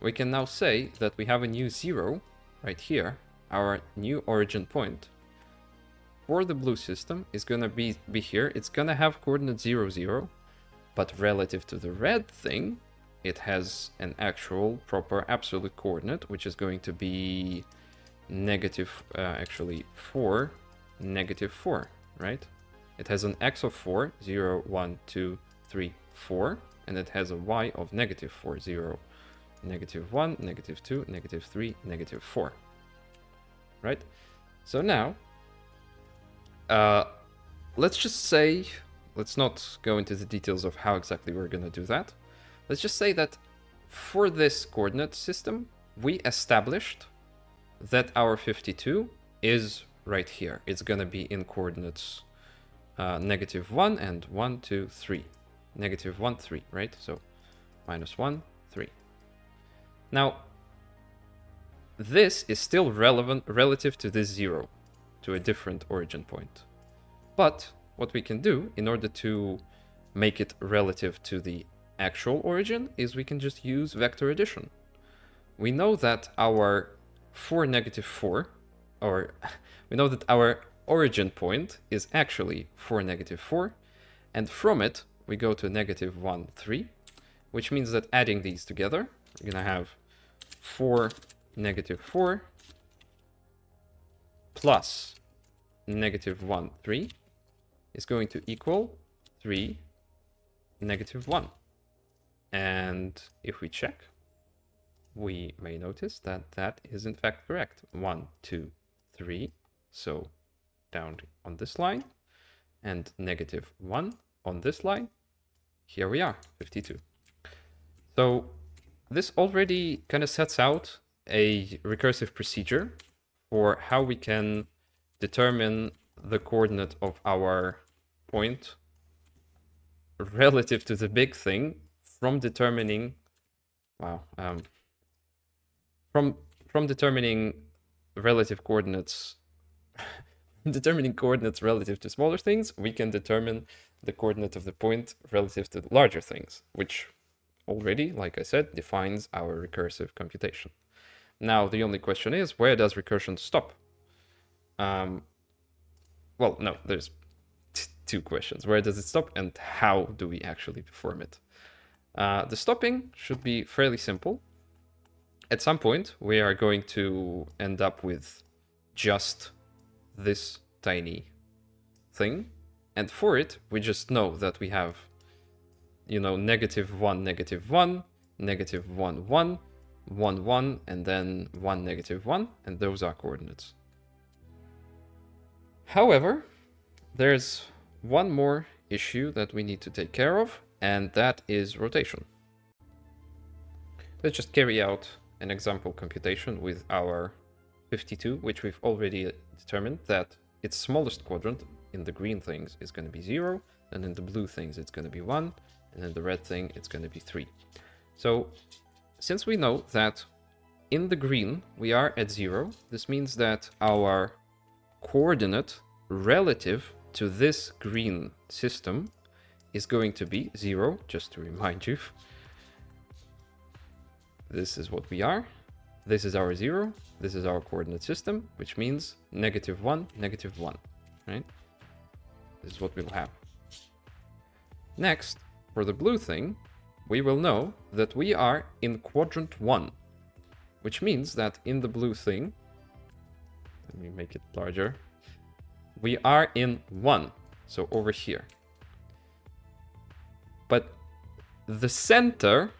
We can now say that we have a new zero right here, our new origin point. For the blue system is gonna be, be here, it's gonna have coordinate 0, 0, but relative to the red thing, it has an actual proper absolute coordinate, which is going to be negative, uh, actually 4, negative 4, right? It has an x of 4, 0, 1, 2, 3, 4, and it has a y of negative 4, 0, negative 1, negative 2, negative 3, negative 4. Right? So now, uh, let's just say, let's not go into the details of how exactly we're going to do that. Let's just say that for this coordinate system, we established that our 52 is right here. It's going to be in coordinates uh, negative 1 and 1, 2, 3. Negative 1, 3, right? So minus 1, 3. Now, this is still relevant relative to this 0, to a different origin point. But what we can do in order to make it relative to the actual origin is we can just use vector addition. We know that our 4 negative 4, or we know that our origin point is actually 4, negative 4, and from it we go to negative 1, 3, which means that adding these together, we're going to have 4, negative 4, plus negative 1, 3, is going to equal 3, negative 1. And if we check, we may notice that that is in fact correct. 1, 2, 3. So down on this line and negative 1 on this line. Here we are, 52. So this already kind of sets out a recursive procedure for how we can determine the coordinate of our point relative to the big thing from determining wow um, from from determining relative coordinates determining coordinates relative to smaller things, we can determine the coordinate of the point relative to larger things, which already, like I said, defines our recursive computation. Now, the only question is, where does recursion stop? Um, well, no, there's two questions. Where does it stop and how do we actually perform it? Uh, the stopping should be fairly simple. At some point, we are going to end up with just this tiny thing. And for it, we just know that we have, you know, negative 1, negative 1, negative 1, 1, 1, 1, and then 1, negative 1, and those are coordinates. However, there's one more issue that we need to take care of, and that is rotation. Let's just carry out an example computation with our 52, which we've already determined that its smallest quadrant in the green things is going to be 0, and in the blue things it's going to be 1, and in the red thing it's going to be 3. So since we know that in the green we are at 0, this means that our coordinate relative to this green system is going to be 0, just to remind you. This is what we are, this is our 0, this is our coordinate system, which means negative 1, negative 1, right? This is what we'll have. Next, for the blue thing, we will know that we are in quadrant 1, which means that in the blue thing, let me make it larger, we are in 1, so over here. But the center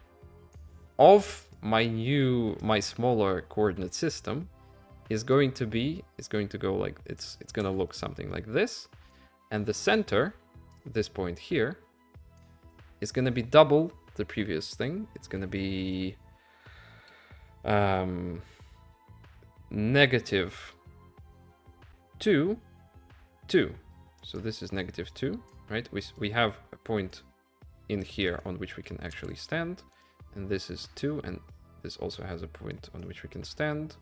of my new, my smaller coordinate system is going to be, is going to go like, it's, it's going to look something like this. And the center, this point here, is going to be double the previous thing. It's going to be um, negative 2, 2. So this is negative 2, right? We, we have a point in here on which we can actually stand and this is 2 and this also has a point on which we can stand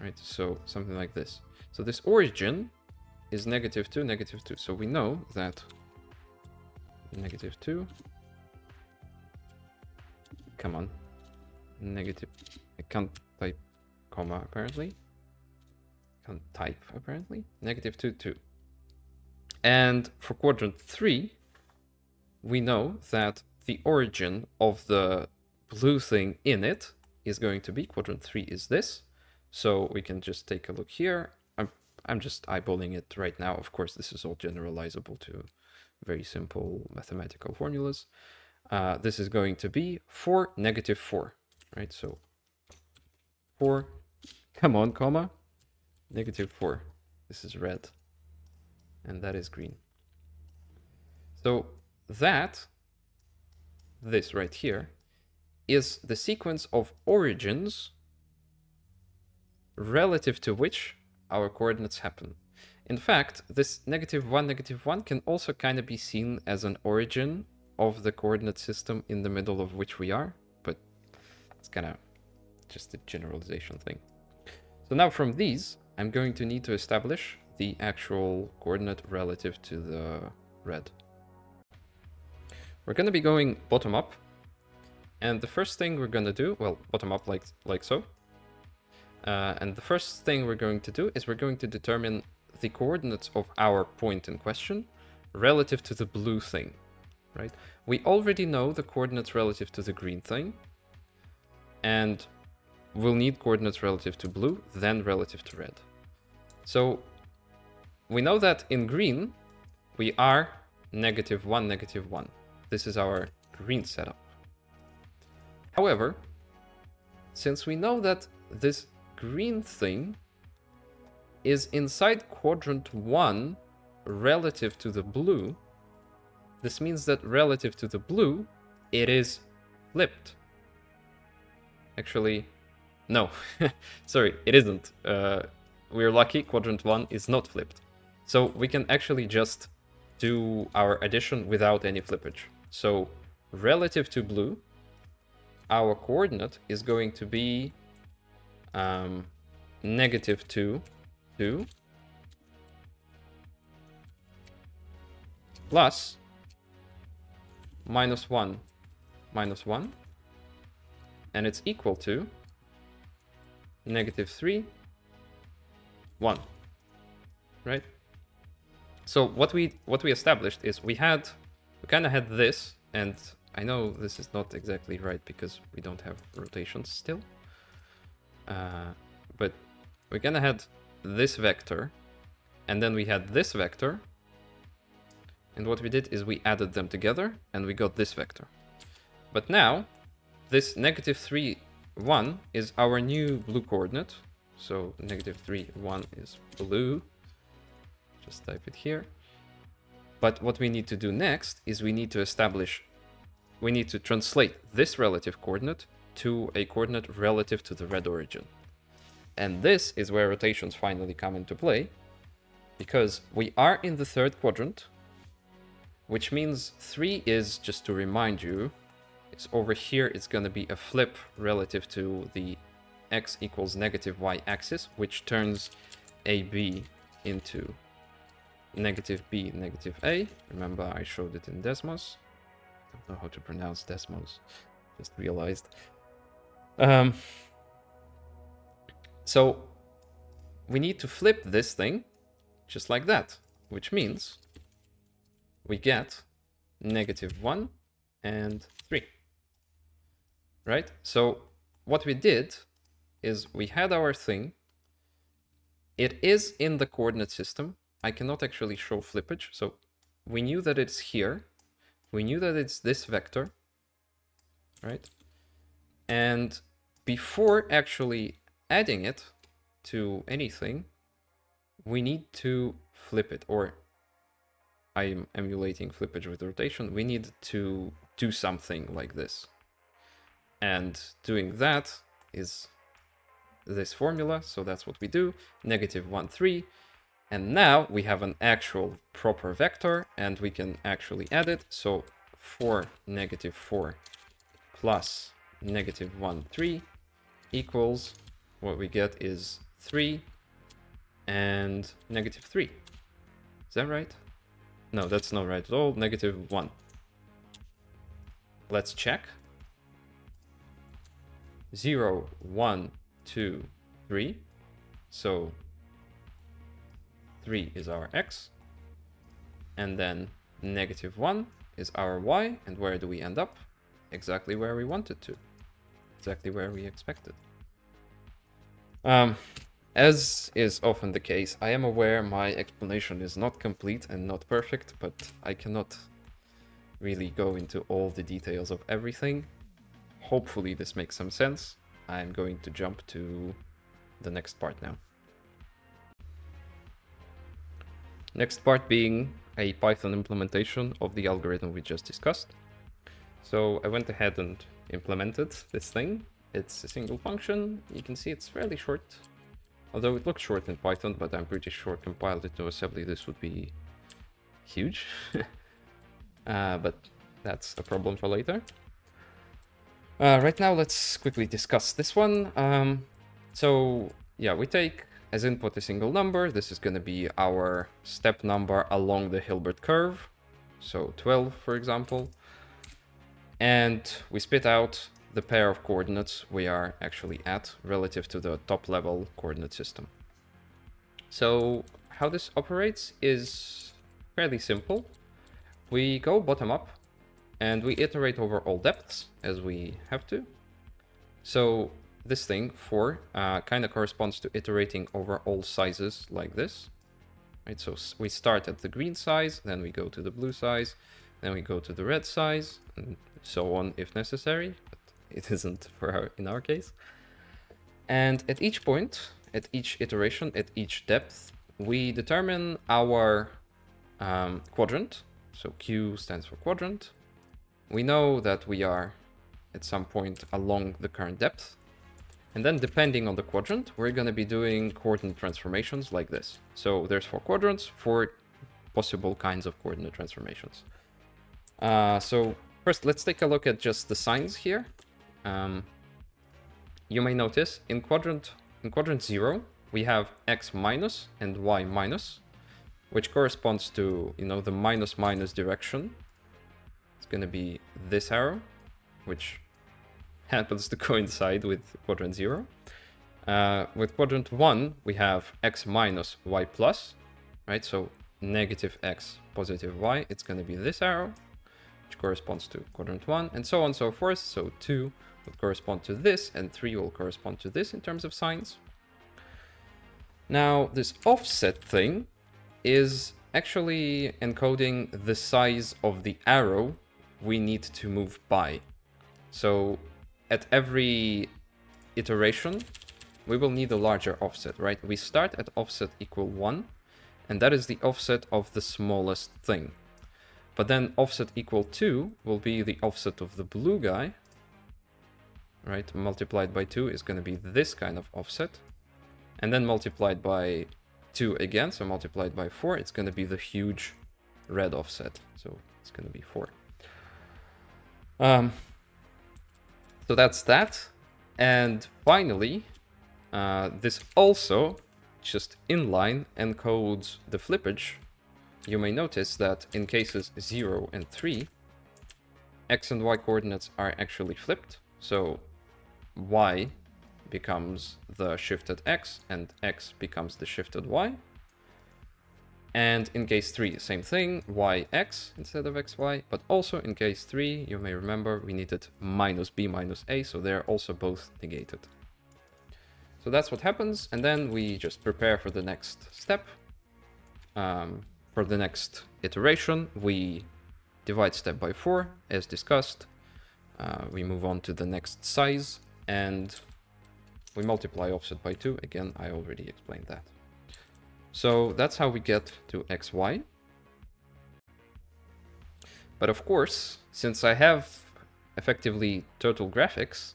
right? So something like this. So this origin is negative 2, negative 2. So we know that negative 2, come on, negative, I can't type comma apparently, can't type apparently, negative 2, 2. And for quadrant 3, we know that the origin of the blue thing in it is going to be, quadrant 3 is this. So we can just take a look here. I'm, I'm just eyeballing it right now. Of course, this is all generalizable to very simple mathematical formulas. Uh, this is going to be 4, negative 4, right? So 4, come on, comma, negative 4. This is red, and that is green. So that, this right here, is the sequence of origins relative to which our coordinates happen. In fact, this negative 1, negative 1 can also kind of be seen as an origin of the coordinate system in the middle of which we are, but it's kind of just a generalization thing. So now from these, I'm going to need to establish the actual coordinate relative to the red. We're going to be going bottom up, and the first thing we're going to do, well, bottom up like, like so, uh, and the first thing we're going to do is we're going to determine the coordinates of our point in question relative to the blue thing, right? We already know the coordinates relative to the green thing, and we'll need coordinates relative to blue, then relative to red. So we know that in green, we are negative 1, negative 1. This is our green setup. However, since we know that this green thing is inside quadrant 1 relative to the blue, this means that relative to the blue, it is flipped. Actually, no, sorry, it isn't. Uh, we're lucky, quadrant 1 is not flipped. So we can actually just do our addition without any flippage. So relative to blue, our coordinate is going to be um, negative 2, 2, plus minus 1, minus 1, and it's equal to negative 3, 1, right? So what we what we established is we had we kind of had this, and I know this is not exactly right because we don't have rotations still. Uh, but we kind of had this vector, and then we had this vector, and what we did is we added them together, and we got this vector. But now, this negative 3, 1 is our new blue coordinate. So negative 3, 1 is blue. Just type it here. But what we need to do next is we need to establish, we need to translate this relative coordinate to a coordinate relative to the red origin. And this is where rotations finally come into play, because we are in the third quadrant, which means 3 is, just to remind you, it's over here, it's going to be a flip relative to the x equals negative y axis, which turns AB into negative b, negative a. Remember, I showed it in Desmos. I don't know how to pronounce Desmos, just realized. Um, so we need to flip this thing just like that, which means we get negative 1 and 3. Right? So what we did is we had our thing. It is in the coordinate system. I cannot actually show flippage. So we knew that it's here. We knew that it's this vector, right? And before actually adding it to anything, we need to flip it, or I'm emulating flippage with rotation. We need to do something like this. And doing that is this formula, so that's what we do, negative 1, 3. And now we have an actual proper vector, and we can actually add it. So 4, negative 4 plus negative 1, 3 equals, what we get is 3, and negative 3. Is that right? No, that's not right at all. Negative 1. Let's check. 0, 1, 2, 3. So 3 is our x. And then negative 1 is our y. And where do we end up? Exactly where we wanted to. Exactly where we expected. Um, as is often the case, I am aware my explanation is not complete and not perfect, but I cannot really go into all the details of everything. Hopefully this makes some sense. I'm going to jump to the next part now. Next part being a Python implementation of the algorithm we just discussed. So I went ahead and implemented this thing. It's a single function. You can see it's fairly short, although it looks short in Python, but I'm pretty sure compiled into assembly this would be huge. uh, but that's a problem for later. Uh, right now, let's quickly discuss this one. Um, so yeah, we take as input a single number. This is going to be our step number along the Hilbert curve. So 12, for example. And we spit out the pair of coordinates we are actually at relative to the top level coordinate system. So how this operates is fairly simple. We go bottom up and we iterate over all depths as we have to. So this thing, 4, uh, kind of corresponds to iterating over all sizes like this. Right, so we start at the green size, then we go to the blue size, then we go to the red size, and so on if necessary, but it isn't for our, in our case. And at each point, at each iteration, at each depth, we determine our um, quadrant. So Q stands for quadrant. We know that we are at some point along the current depth. And then depending on the quadrant, we're going to be doing coordinate transformations like this. So there's four quadrants, four possible kinds of coordinate transformations. Uh, so first, let's take a look at just the signs here. Um, you may notice in quadrant in quadrant 0, we have x minus and y minus, which corresponds to, you know, the minus minus direction. It's going to be this arrow, which happens to coincide with quadrant 0. Uh, with quadrant 1, we have x minus y plus, right? So negative x, positive y, it's going to be this arrow, which corresponds to quadrant 1, and so on and so forth. So 2 would correspond to this, and 3 will correspond to this in terms of signs. Now, this offset thing is actually encoding the size of the arrow we need to move by. So at every iteration, we will need a larger offset, right? We start at offset equal 1, and that is the offset of the smallest thing. But then offset equal 2 will be the offset of the blue guy, right? Multiplied by 2 is going to be this kind of offset. And then multiplied by 2 again, so multiplied by 4, it's going to be the huge red offset. So it's going to be 4. Um, so that's that. And finally, uh, this also, just inline, encodes the flippage. You may notice that in cases 0 and 3, x and y coordinates are actually flipped. So y becomes the shifted x and x becomes the shifted y. And in case 3, same thing, yx instead of xy, but also in case 3, you may remember we needed minus b minus a, so they're also both negated. So that's what happens, and then we just prepare for the next step. Um, for the next iteration, we divide step by 4, as discussed. Uh, we move on to the next size, and we multiply offset by 2. Again, I already explained that. So that's how we get to xy. But of course, since I have effectively turtle graphics,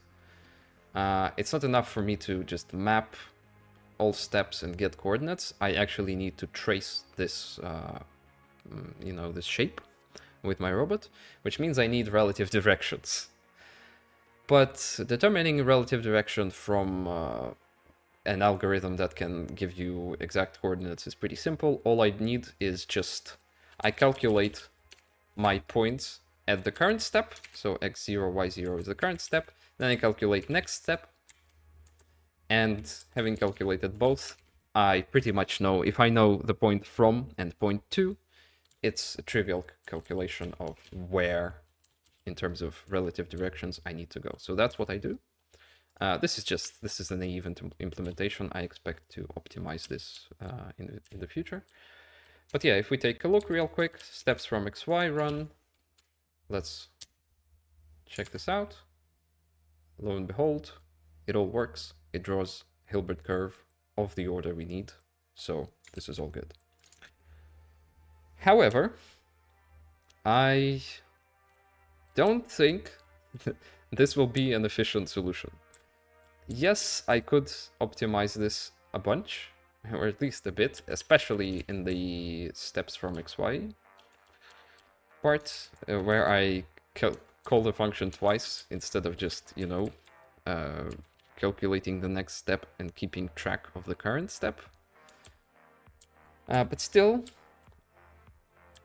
uh, it's not enough for me to just map all steps and get coordinates. I actually need to trace this, uh, mm, you know, this shape with my robot, which means I need relative directions. But determining relative direction from uh, an algorithm that can give you exact coordinates is pretty simple. All I need is just, I calculate my points at the current step. So x0, y0 is the current step. Then I calculate next step. And having calculated both, I pretty much know if I know the point from and point to, it's a trivial calculation of where in terms of relative directions I need to go. So that's what I do. Uh, this is just, this is a naive implementation. I expect to optimize this uh, in, the, in the future. But yeah, if we take a look real quick, steps from XY run, let's check this out. Lo and behold, it all works. It draws Hilbert curve of the order we need. So this is all good. However, I don't think this will be an efficient solution. Yes, I could optimize this a bunch, or at least a bit, especially in the steps from XY part, uh, where I call the function twice instead of just, you know, uh, calculating the next step and keeping track of the current step. Uh, but still,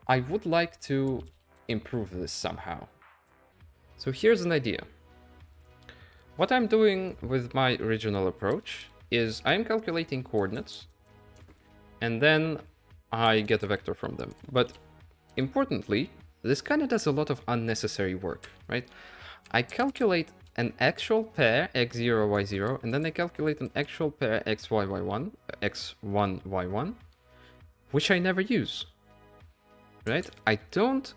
I would like to improve this somehow. So here's an idea. What I'm doing with my original approach is I'm calculating coordinates and then I get a vector from them. But importantly, this kind of does a lot of unnecessary work, right? I calculate an actual pair x0, y0, and then I calculate an actual pair x, y, y1, x1, y1, which I never use, right? I don't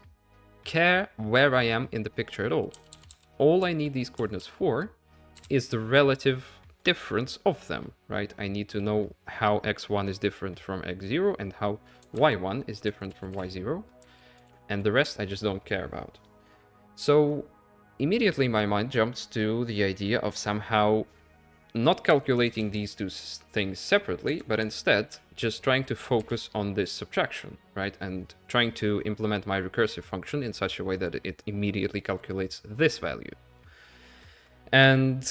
care where I am in the picture at all. All I need these coordinates for is the relative difference of them, right? I need to know how x1 is different from x0 and how y1 is different from y0, and the rest I just don't care about. So Immediately my mind jumps to the idea of somehow not calculating these two things separately, but instead just trying to focus on this subtraction, right? And trying to implement my recursive function in such a way that it immediately calculates this value. And,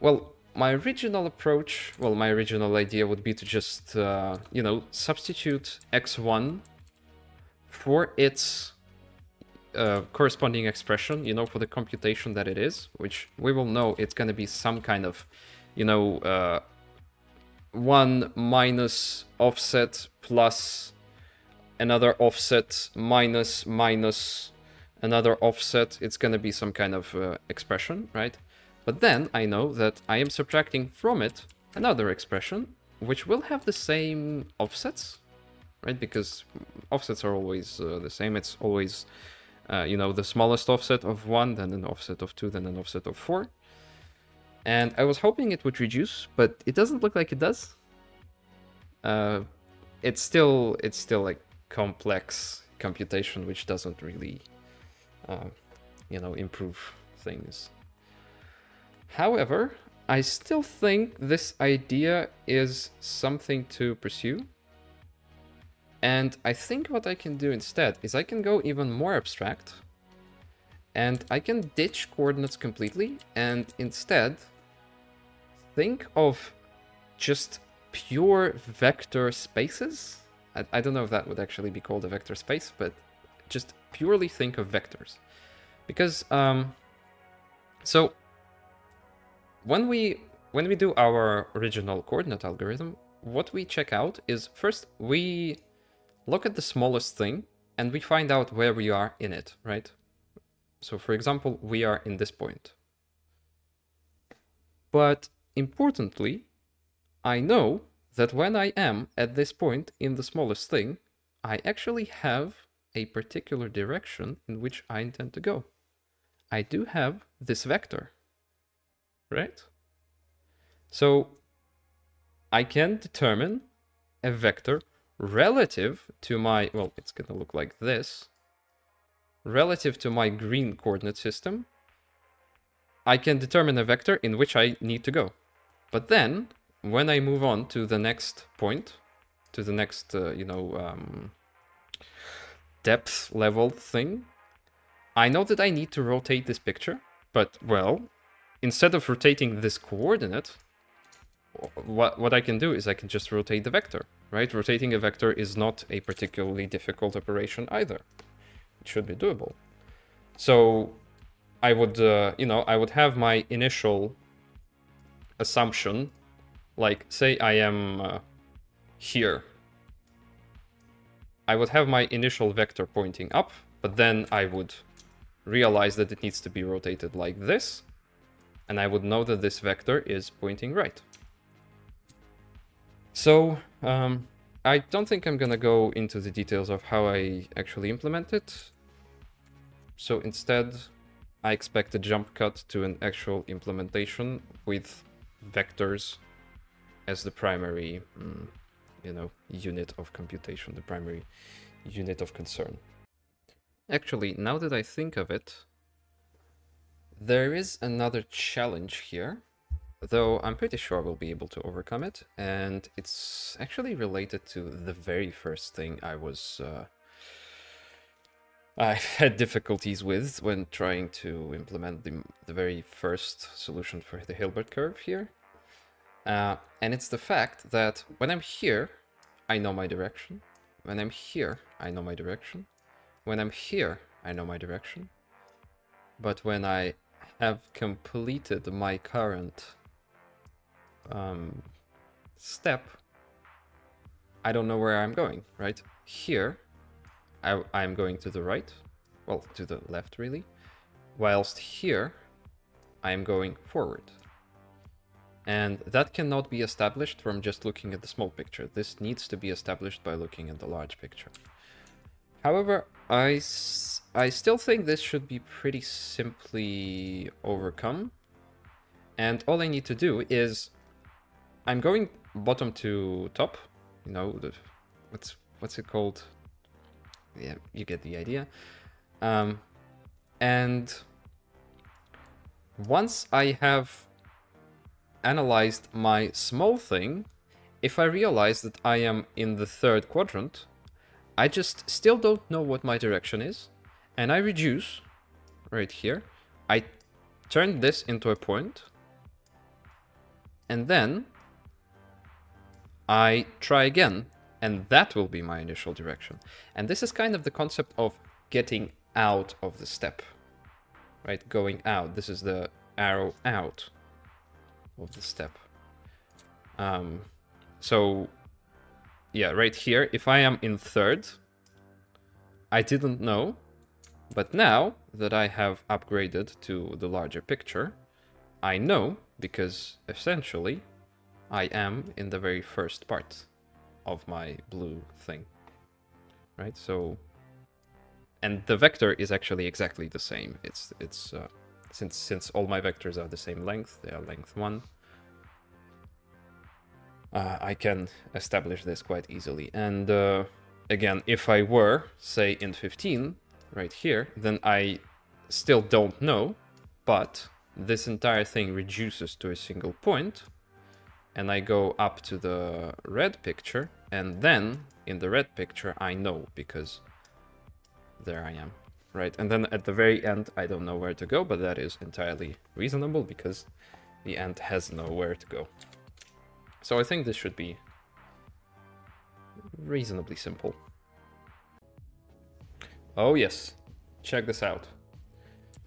well, my original approach, well, my original idea would be to just, uh, you know, substitute x1 for its uh, corresponding expression, you know, for the computation that it is, which we will know it's going to be some kind of, you know, uh, 1 minus offset plus another offset minus minus another offset. It's going to be some kind of uh, expression, right? But then I know that I am subtracting from it another expression, which will have the same offsets, right? Because offsets are always uh, the same. It's always uh, you know, the smallest offset of 1, then an offset of 2, then an offset of 4. And I was hoping it would reduce, but it doesn't look like it does. Uh, it's still it's still like complex computation, which doesn't really, uh, you know, improve things. However, I still think this idea is something to pursue. And I think what I can do instead is I can go even more abstract and I can ditch coordinates completely and instead think of just pure vector spaces. I, I, don't know if that would actually be called a vector space, but just purely think of vectors. Because, um, so when we when we do our original coordinate algorithm, what we check out is first we look at the smallest thing and we find out where we are in it, right? So for example, we are in this point. But importantly, I know that when I am at this point in the smallest thing, I actually have a particular direction in which I intend to go. I do have this vector, right? So I can determine a vector relative to my, well, it's going to look like this, relative to my green coordinate system, I can determine a vector in which I need to go. But then, when I move on to the next point, to the next, uh, you know, um, depth level thing, I know that I need to rotate this picture, but, well, instead of rotating this coordinate, what, what I can do is I can just rotate the vector, right? Rotating a vector is not a particularly difficult operation either. It should be doable. So I would, uh, you know, I would have my initial assumption, like say I am uh, here. I would have my initial vector pointing up, but then I would realize that it needs to be rotated like this, and I would know that this vector is pointing right. So, um, I don't think I'm gonna go into the details of how I actually implement it. So instead, I expect a jump cut to an actual implementation with vectors as the primary, mm, you know, unit of computation, the primary unit of concern. Actually, now that I think of it, there is another challenge here, though I'm pretty sure we'll be able to overcome it, and it's actually related to the very first thing I was... Uh, I had difficulties with when trying to implement the, the very first solution for the Hilbert curve here. Uh, and it's the fact that when I'm here, I know my direction. When I'm here, I know my direction. When I'm here, I know my direction. But when I have completed my current um, step, I don't know where I'm going, right? Here, I, I'm going to the right, well, to the left really, whilst here, I am going forward. And that cannot be established from just looking at the small picture. This needs to be established by looking at the large picture. However, I, I still think this should be pretty simply overcome. And all I need to do is I'm going bottom to top. You know, the, what's what's it called? Yeah, you get the idea. Um, and once I have analyzed my small thing, if I realize that I am in the third quadrant, I just still don't know what my direction is. And I reduce right here. I turn this into a point. And then I try again. And that will be my initial direction. And this is kind of the concept of getting out of the step. Right, going out. This is the arrow out of the step. Um, so yeah, right here, if I am in third, I didn't know, but now that I have upgraded to the larger picture, I know because essentially I am in the very first part of my blue thing, right? So, and the vector is actually exactly the same. It's, it's, uh, since, since all my vectors are the same length, they are length one, uh, I can establish this quite easily. And uh, again, if I were, say, in 15, right here, then I still don't know, but this entire thing reduces to a single point, and I go up to the red picture, and then in the red picture I know, because there I am, right? And then at the very end I don't know where to go, but that is entirely reasonable, because the end has nowhere to go. So I think this should be reasonably simple. Oh yes, check this out.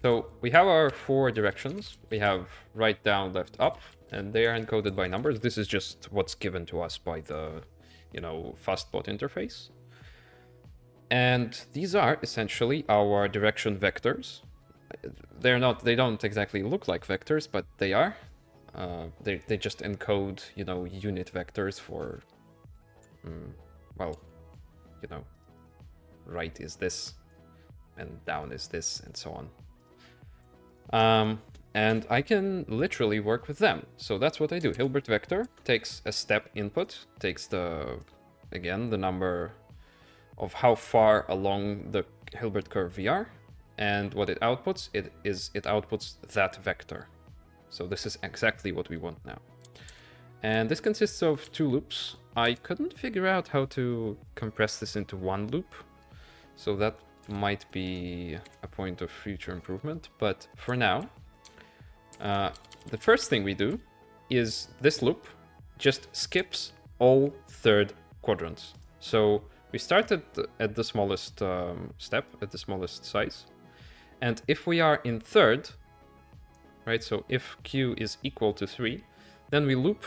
So we have our four directions. We have right, down, left, up, and they are encoded by numbers. This is just what's given to us by the, you know, fastbot interface. And these are essentially our direction vectors. They're not, they don't exactly look like vectors, but they are. Uh, they, they just encode, you know, unit vectors for, mm, well, you know, right is this, and down is this, and so on. Um, and I can literally work with them. So that's what I do. Hilbert vector takes a step input, takes the, again, the number of how far along the Hilbert curve we are, and what it outputs, it is it outputs that vector. So this is exactly what we want now. And this consists of two loops. I couldn't figure out how to compress this into one loop, so that might be a point of future improvement. But for now, uh, the first thing we do is this loop just skips all third quadrants. So we started at the smallest um, step, at the smallest size. And if we are in third, right, so if q is equal to 3, then we loop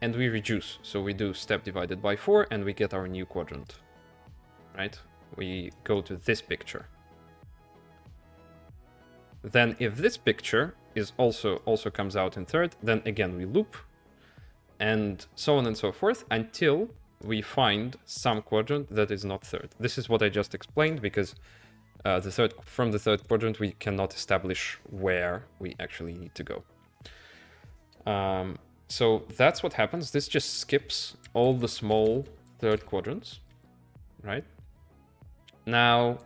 and we reduce. So we do step divided by 4 and we get our new quadrant, right? We go to this picture. Then if this picture is also also comes out in third, then again we loop and so on and so forth until we find some quadrant that is not third. This is what I just explained because uh, the third from the third quadrant we cannot establish where we actually need to go. Um, so that's what happens. This just skips all the small third quadrants, right? Now,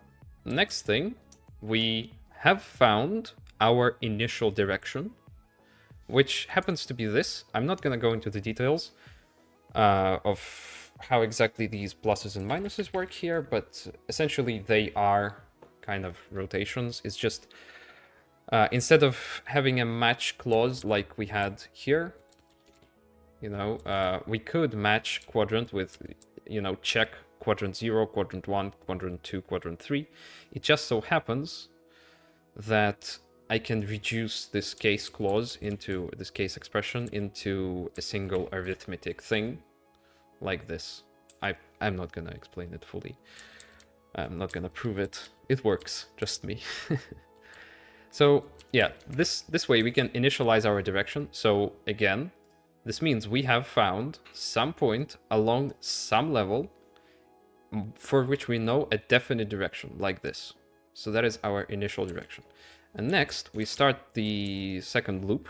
next thing, we have found our initial direction, which happens to be this. I'm not going to go into the details uh, of how exactly these pluses and minuses work here, but essentially they are kind of rotations. It's just uh, instead of having a match clause like we had here, you know, uh, we could match quadrant with, you know, check quadrant 0, quadrant 1, quadrant 2, quadrant 3. It just so happens that I can reduce this case clause into this case expression into a single arithmetic thing like this. I, I'm not gonna explain it fully. I'm not gonna prove it. It works, just me. so yeah, this, this way we can initialize our direction. So again, this means we have found some point along some level for which we know a definite direction, like this. So that is our initial direction. And next, we start the second loop.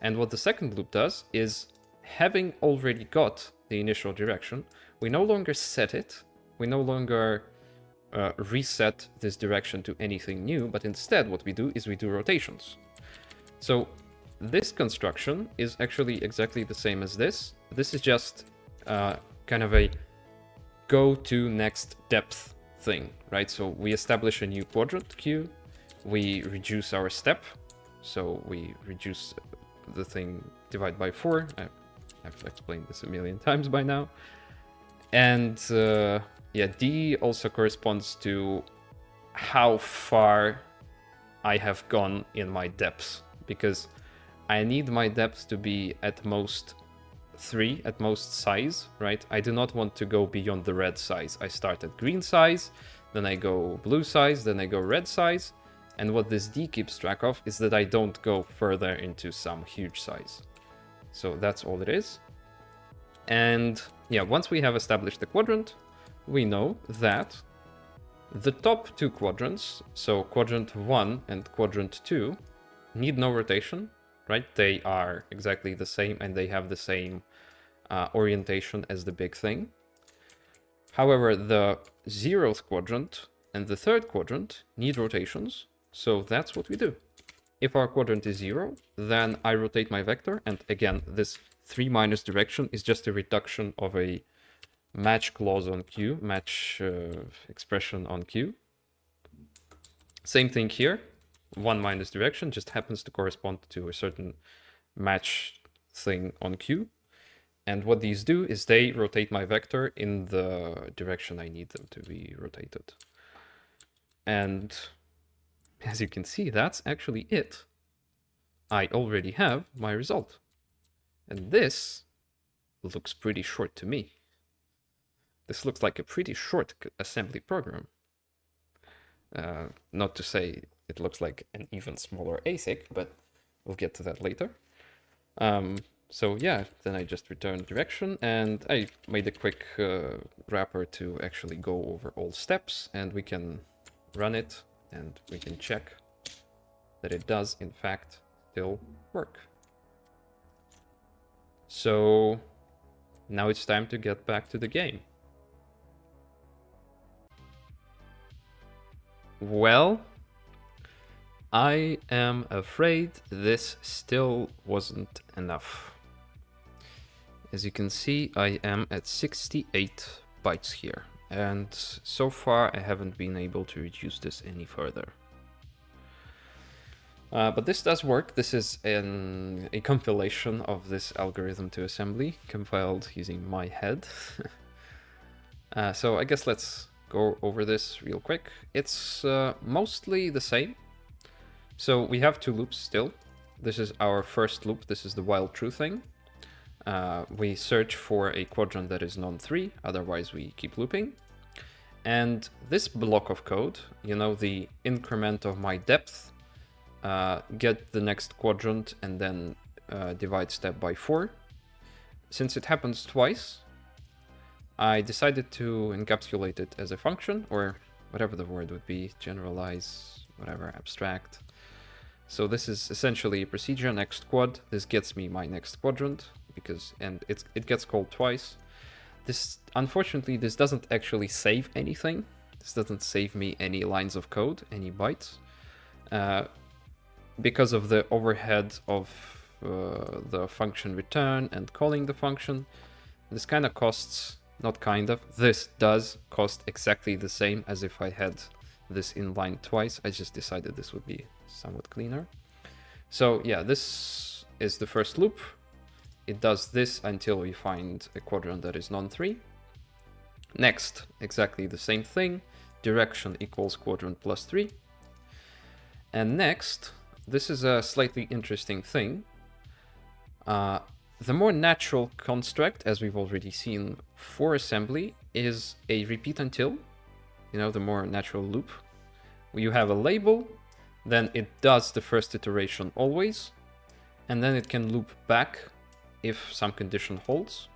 And what the second loop does is, having already got the initial direction, we no longer set it, we no longer uh, reset this direction to anything new, but instead what we do is we do rotations. So this construction is actually exactly the same as this. This is just uh, kind of a go to next depth thing, right? So we establish a new quadrant Q, we reduce our step, so we reduce the thing divide by 4. I have explained this a million times by now. And uh, yeah, D also corresponds to how far I have gone in my depth, because I need my depth to be at most three at most size, right? I do not want to go beyond the red size. I start at green size, then I go blue size, then I go red size. And what this D keeps track of is that I don't go further into some huge size. So that's all it is. And yeah, once we have established the quadrant, we know that the top two quadrants, so quadrant 1 and quadrant 2, need no rotation, right? They are exactly the same and they have the same uh, orientation as the big thing. However, the zeroth quadrant and the third quadrant need rotations, so that's what we do. If our quadrant is zero, then I rotate my vector, and again, this 3 minus direction is just a reduction of a match clause on Q, match uh, expression on Q. Same thing here, 1 minus direction just happens to correspond to a certain match thing on Q. And what these do is they rotate my vector in the direction I need them to be rotated. And as you can see, that's actually it. I already have my result. And this looks pretty short to me. This looks like a pretty short assembly program. Uh, not to say it looks like an even smaller ASIC, but we'll get to that later. Um, so yeah, then I just returned direction and I made a quick uh, wrapper to actually go over all steps and we can run it and we can check that it does in fact still work. So now it's time to get back to the game. Well, I am afraid this still wasn't enough. As you can see, I am at 68 bytes here, and so far I haven't been able to reduce this any further. Uh, but this does work. This is an, a compilation of this algorithm to assembly, compiled using my head. uh, so I guess let's go over this real quick. It's uh, mostly the same. So we have two loops still. This is our first loop. This is the while true thing. Uh, we search for a quadrant that is non-3, otherwise we keep looping. And this block of code, you know, the increment of my depth, uh, get the next quadrant and then uh, divide step by 4. Since it happens twice, I decided to encapsulate it as a function, or whatever the word would be, generalize, whatever, abstract. So this is essentially a procedure, next quad, this gets me my next quadrant, because and it's it gets called twice. This unfortunately this doesn't actually save anything. This doesn't save me any lines of code, any bytes, uh, because of the overhead of uh, the function return and calling the function. This kind of costs, not kind of, this does cost exactly the same as if I had this in line twice. I just decided this would be somewhat cleaner. So yeah, this is the first loop. It does this until we find a quadrant that is non-3. Next, exactly the same thing. Direction equals quadrant plus 3. And next, this is a slightly interesting thing. Uh, the more natural construct, as we've already seen for assembly, is a repeat until. You know, the more natural loop. You have a label, then it does the first iteration always, and then it can loop back if some condition holds.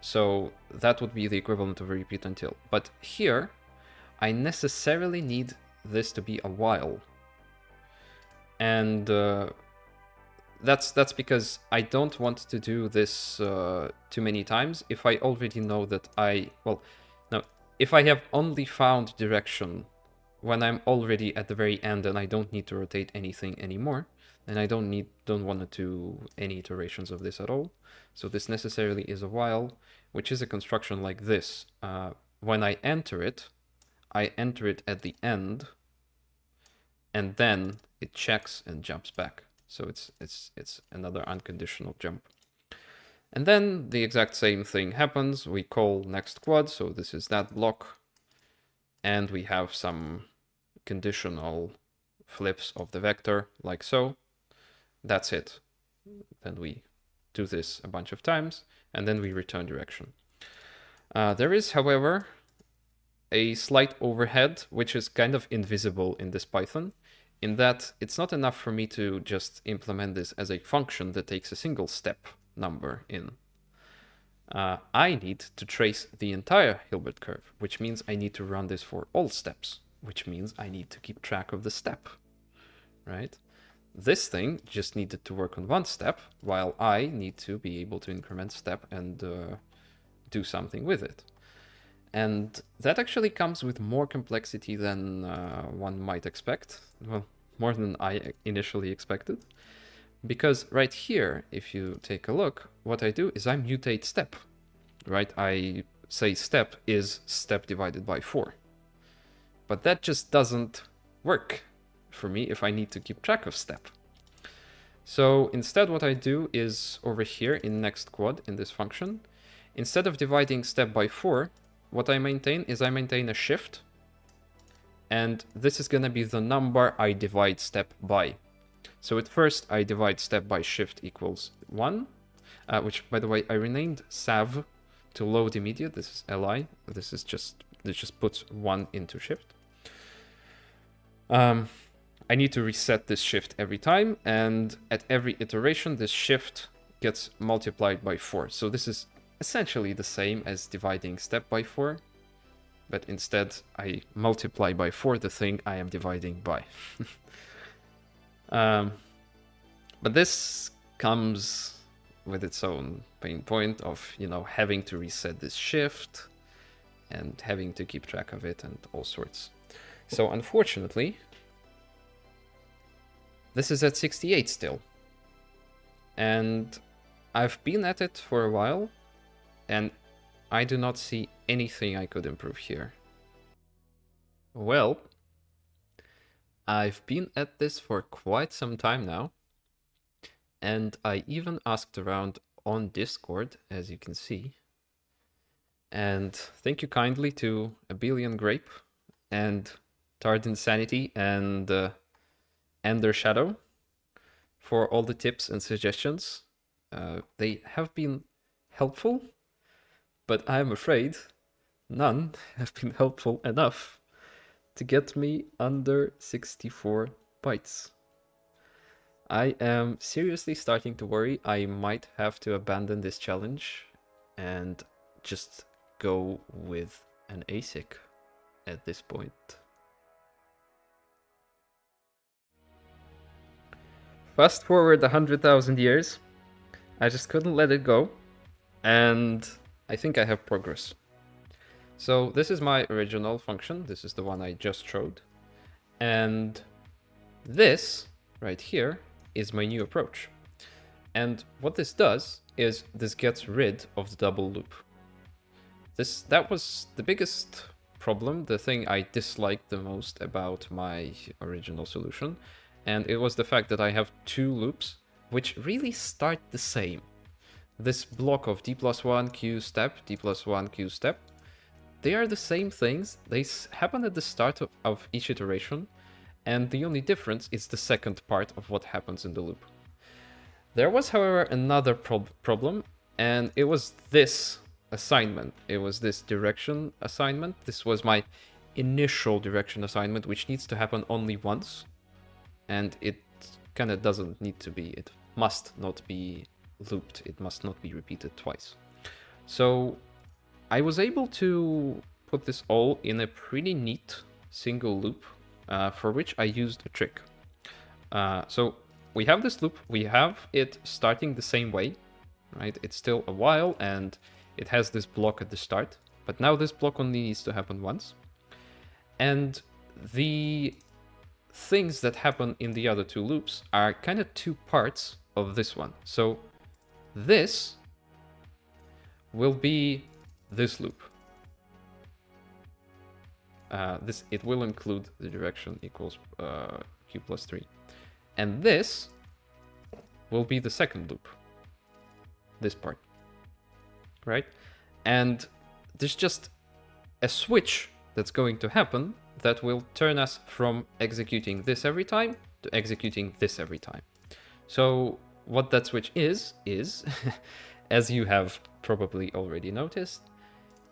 So that would be the equivalent of a repeat until. But here, I necessarily need this to be a while. And uh, that's that's because I don't want to do this uh, too many times. If I already know that I, well, no, if I have only found direction when I'm already at the very end and I don't need to rotate anything anymore, and I don't need don't want to do any iterations of this at all. So this necessarily is a while, which is a construction like this. Uh, when I enter it, I enter it at the end, and then it checks and jumps back. So it's it's it's another unconditional jump. And then the exact same thing happens. We call next quad, so this is that block, and we have some conditional flips of the vector like so. That's it. Then we do this a bunch of times, and then we return direction. Uh, there is, however, a slight overhead, which is kind of invisible in this Python, in that it's not enough for me to just implement this as a function that takes a single step number in. Uh, I need to trace the entire Hilbert curve, which means I need to run this for all steps, which means I need to keep track of the step, right? This thing just needed to work on one step, while I need to be able to increment step and uh, do something with it. And that actually comes with more complexity than uh, one might expect. Well, more than I initially expected. Because right here, if you take a look, what I do is I mutate step, right? I say step is step divided by 4. But that just doesn't work for me if I need to keep track of step. So instead what I do is over here in next quad in this function, instead of dividing step by 4, what I maintain is I maintain a shift and this is gonna be the number I divide step by. So at first I divide step by shift equals 1, uh, which by the way I renamed sav to load immediate, this is li, this is just, this just puts 1 into shift. Um, I need to reset this shift every time, and at every iteration, this shift gets multiplied by 4. So this is essentially the same as dividing step by 4, but instead I multiply by 4 the thing I am dividing by. um, but this comes with its own pain point of, you know, having to reset this shift and having to keep track of it and all sorts. So unfortunately, this is at 68 still. And I've been at it for a while, and I do not see anything I could improve here. Well, I've been at this for quite some time now, and I even asked around on Discord, as you can see. And thank you kindly to Abelian Grape and Tard Insanity and uh, Ender Shadow for all the tips and suggestions. Uh, they have been helpful, but I'm afraid none have been helpful enough to get me under 64 bytes. I am seriously starting to worry I might have to abandon this challenge and just go with an ASIC at this point. Fast forward 100,000 years, I just couldn't let it go, and I think I have progress. So this is my original function, this is the one I just showed, and this right here is my new approach. And what this does is this gets rid of the double loop. This That was the biggest problem, the thing I disliked the most about my original solution, and it was the fact that I have two loops which really start the same. This block of d plus 1 q step, d plus 1 q step, they are the same things, they happen at the start of, of each iteration, and the only difference is the second part of what happens in the loop. There was, however, another prob problem, and it was this assignment. It was this direction assignment. This was my initial direction assignment, which needs to happen only once and it kind of doesn't need to be. It must not be looped. It must not be repeated twice. So I was able to put this all in a pretty neat single loop uh, for which I used a trick. Uh, so we have this loop, we have it starting the same way, right? It's still a while and it has this block at the start, but now this block only needs to happen once. And the things that happen in the other two loops are kind of two parts of this one. So this will be this loop. Uh, this It will include the direction equals uh, q plus 3. And this will be the second loop. This part. Right? And there's just a switch that's going to happen that will turn us from executing this every time to executing this every time. So what that switch is, is, as you have probably already noticed,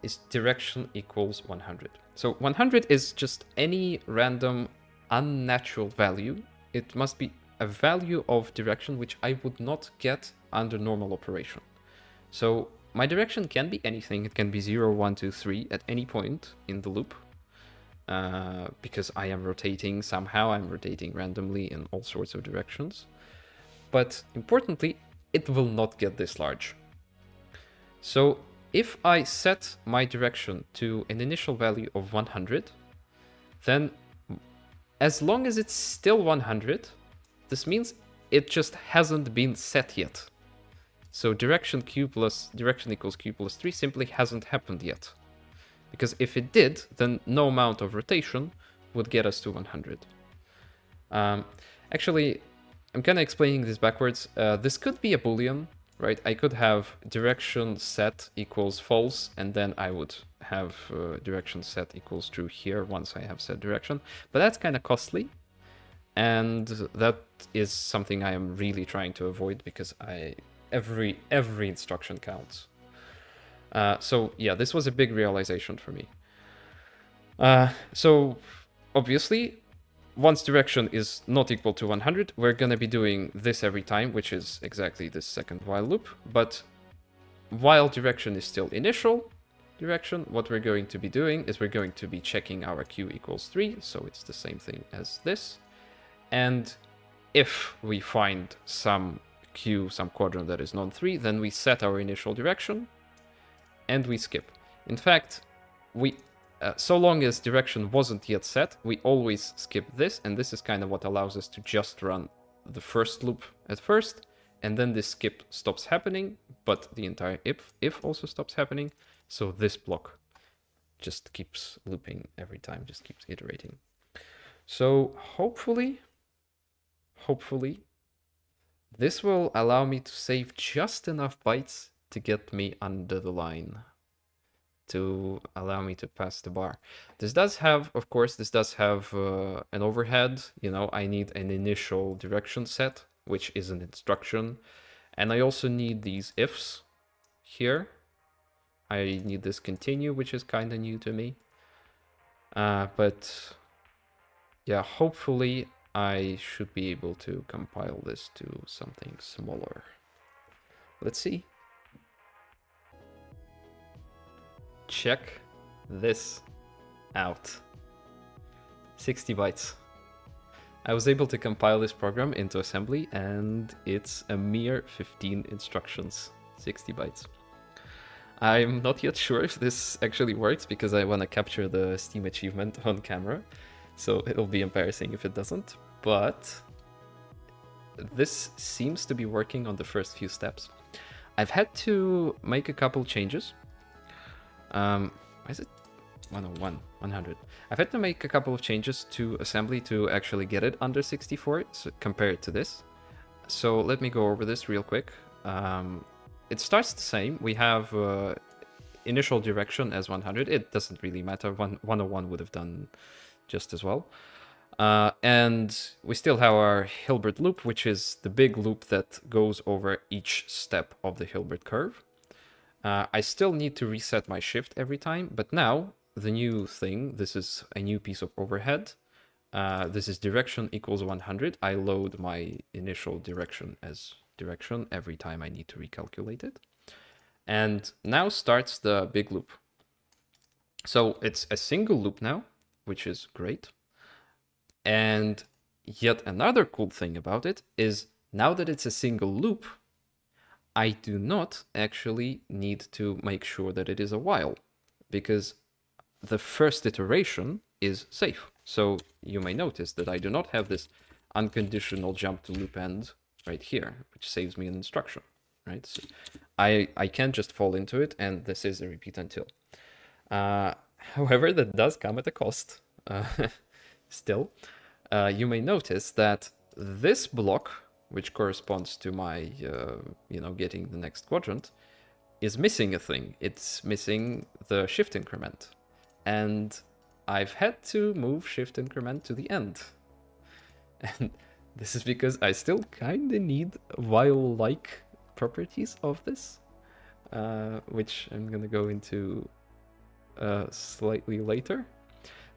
is direction equals 100. So 100 is just any random unnatural value. It must be a value of direction which I would not get under normal operation. So my direction can be anything. It can be 0, 1, 2, 3 at any point in the loop. Uh, because I am rotating somehow, I'm rotating randomly in all sorts of directions. But importantly, it will not get this large. So if I set my direction to an initial value of 100, then as long as it's still 100, this means it just hasn't been set yet. So direction q plus direction equals q plus 3 simply hasn't happened yet. Because if it did, then no amount of rotation would get us to 100. Um, actually, I'm kind of explaining this backwards. Uh, this could be a boolean, right? I could have direction set equals false, and then I would have uh, direction set equals true here once I have set direction. But that's kind of costly, and that is something I am really trying to avoid because I every every instruction counts. Uh, so yeah, this was a big realization for me. Uh, so obviously, once direction is not equal to 100, we're gonna be doing this every time, which is exactly this second while loop. But while direction is still initial direction, what we're going to be doing is we're going to be checking our q equals 3, so it's the same thing as this. And if we find some q, some quadrant that is non-3, then we set our initial direction and we skip. In fact, we uh, so long as direction wasn't yet set, we always skip this, and this is kind of what allows us to just run the first loop at first, and then this skip stops happening, but the entire if, if also stops happening, so this block just keeps looping every time, just keeps iterating. So hopefully, hopefully, this will allow me to save just enough bytes to get me under the line to allow me to pass the bar. This does have, of course, this does have uh, an overhead. You know, I need an initial direction set, which is an instruction. And I also need these ifs here. I need this continue, which is kind of new to me. Uh, but yeah, hopefully I should be able to compile this to something smaller. Let's see. Check this out. 60 bytes. I was able to compile this program into assembly and it's a mere 15 instructions, 60 bytes. I'm not yet sure if this actually works because I want to capture the Steam achievement on camera. So it'll be embarrassing if it doesn't. But this seems to be working on the first few steps. I've had to make a couple changes. Um, why is it 101, 100? I've had to make a couple of changes to assembly to actually get it under 64 so compared to this. So let me go over this real quick. Um, it starts the same. We have uh, initial direction as 100. It doesn't really matter. One, 101 would have done just as well. Uh, and we still have our Hilbert loop, which is the big loop that goes over each step of the Hilbert curve. Uh, I still need to reset my shift every time, but now the new thing, this is a new piece of overhead. Uh, this is direction equals 100. I load my initial direction as direction every time I need to recalculate it. And now starts the big loop. So it's a single loop now, which is great. And yet another cool thing about it is now that it's a single loop, I do not actually need to make sure that it is a while because the first iteration is safe. So you may notice that I do not have this unconditional jump to loop end right here, which saves me an instruction, right? So I, I can't just fall into it and this is a repeat until. Uh, however, that does come at a cost. Uh, still, uh, you may notice that this block, which corresponds to my, uh, you know, getting the next quadrant, is missing a thing. It's missing the shift increment. And I've had to move shift increment to the end. And this is because I still kind of need while-like properties of this, uh, which I'm going to go into uh, slightly later.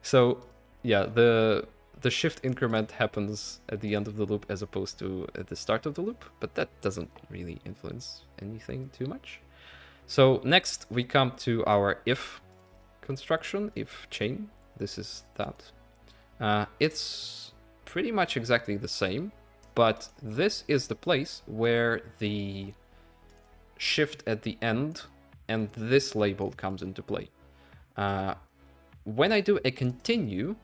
So yeah, the the shift increment happens at the end of the loop as opposed to at the start of the loop, but that doesn't really influence anything too much. So next we come to our if construction, if chain. This is that. Uh, it's pretty much exactly the same, but this is the place where the shift at the end and this label comes into play. Uh, when I do a continue,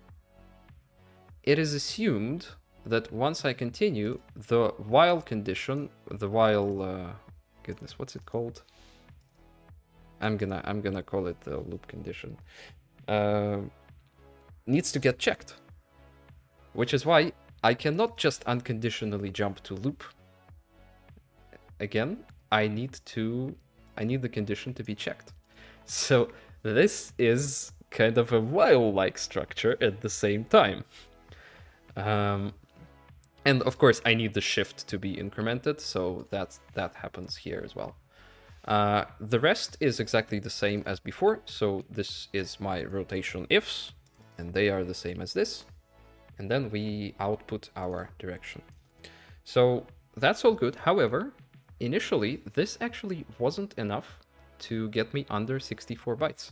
it is assumed that once I continue, the while condition, the while, uh, goodness, what's it called? I'm gonna, I'm gonna call it the loop condition, uh, needs to get checked. Which is why I cannot just unconditionally jump to loop. Again, I need to, I need the condition to be checked. So this is kind of a while-like structure at the same time. Um, and of course, I need the shift to be incremented, so that that happens here as well. Uh, the rest is exactly the same as before, so this is my rotation ifs, and they are the same as this. And then we output our direction. So that's all good. However, initially, this actually wasn't enough to get me under 64 bytes.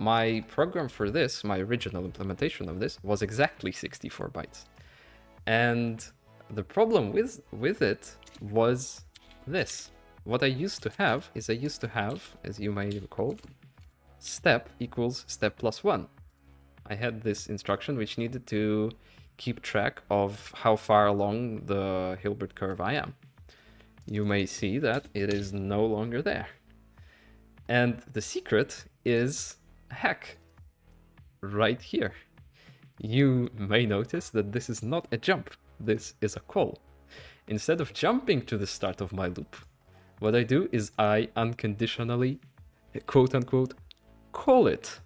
My program for this, my original implementation of this, was exactly 64 bytes. And the problem with, with it was this. What I used to have is I used to have, as you may recall, step equals step plus one. I had this instruction which needed to keep track of how far along the Hilbert curve I am. You may see that it is no longer there. And the secret is hack right here. you may notice that this is not a jump, this is a call. Instead of jumping to the start of my loop, what I do is I unconditionally, quote unquote, call it.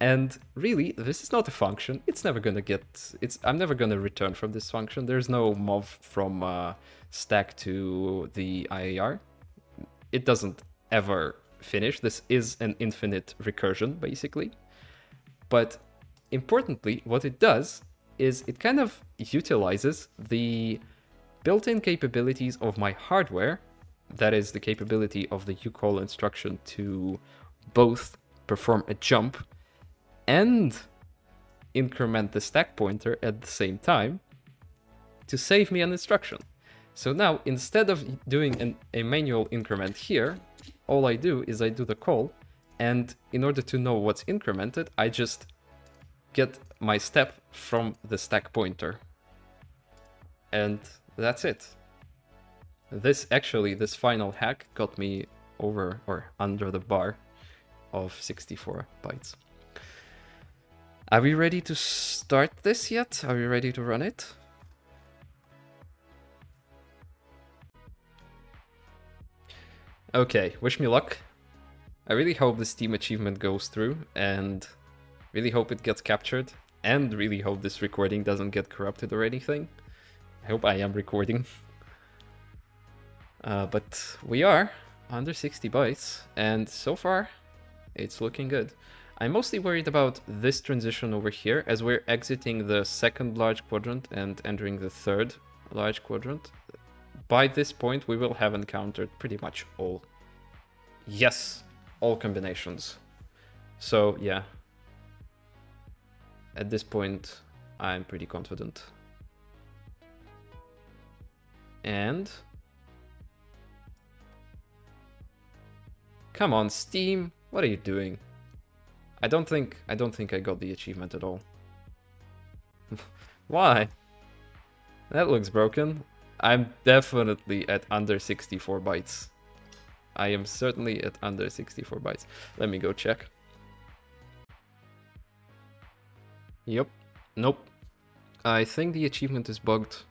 And really, this is not a function. It's never gonna get. It's. I'm never gonna return from this function. There's no mov from uh, stack to the IAR. It doesn't ever finish. This is an infinite recursion, basically. But importantly, what it does is it kind of utilizes the built-in capabilities of my hardware. That is the capability of the ucall instruction to both perform a jump and increment the stack pointer at the same time to save me an instruction. So now, instead of doing an, a manual increment here, all I do is I do the call, and in order to know what's incremented, I just get my step from the stack pointer. And that's it. This actually, this final hack got me over or under the bar of 64 bytes. Are we ready to start this yet? Are we ready to run it? Okay, wish me luck. I really hope the Steam achievement goes through and really hope it gets captured and really hope this recording doesn't get corrupted or anything. I hope I am recording. uh, but we are under 60 bytes and so far it's looking good. I'm mostly worried about this transition over here as we're exiting the second large quadrant and entering the third large quadrant by this point, we will have encountered pretty much all. Yes, all combinations. So, yeah. At this point, I'm pretty confident. And... Come on, Steam, what are you doing? I don't think I don't think I got the achievement at all. Why? That looks broken. I'm definitely at under 64 bytes. I am certainly at under 64 bytes. Let me go check. Yep. Nope. I think the achievement is bugged.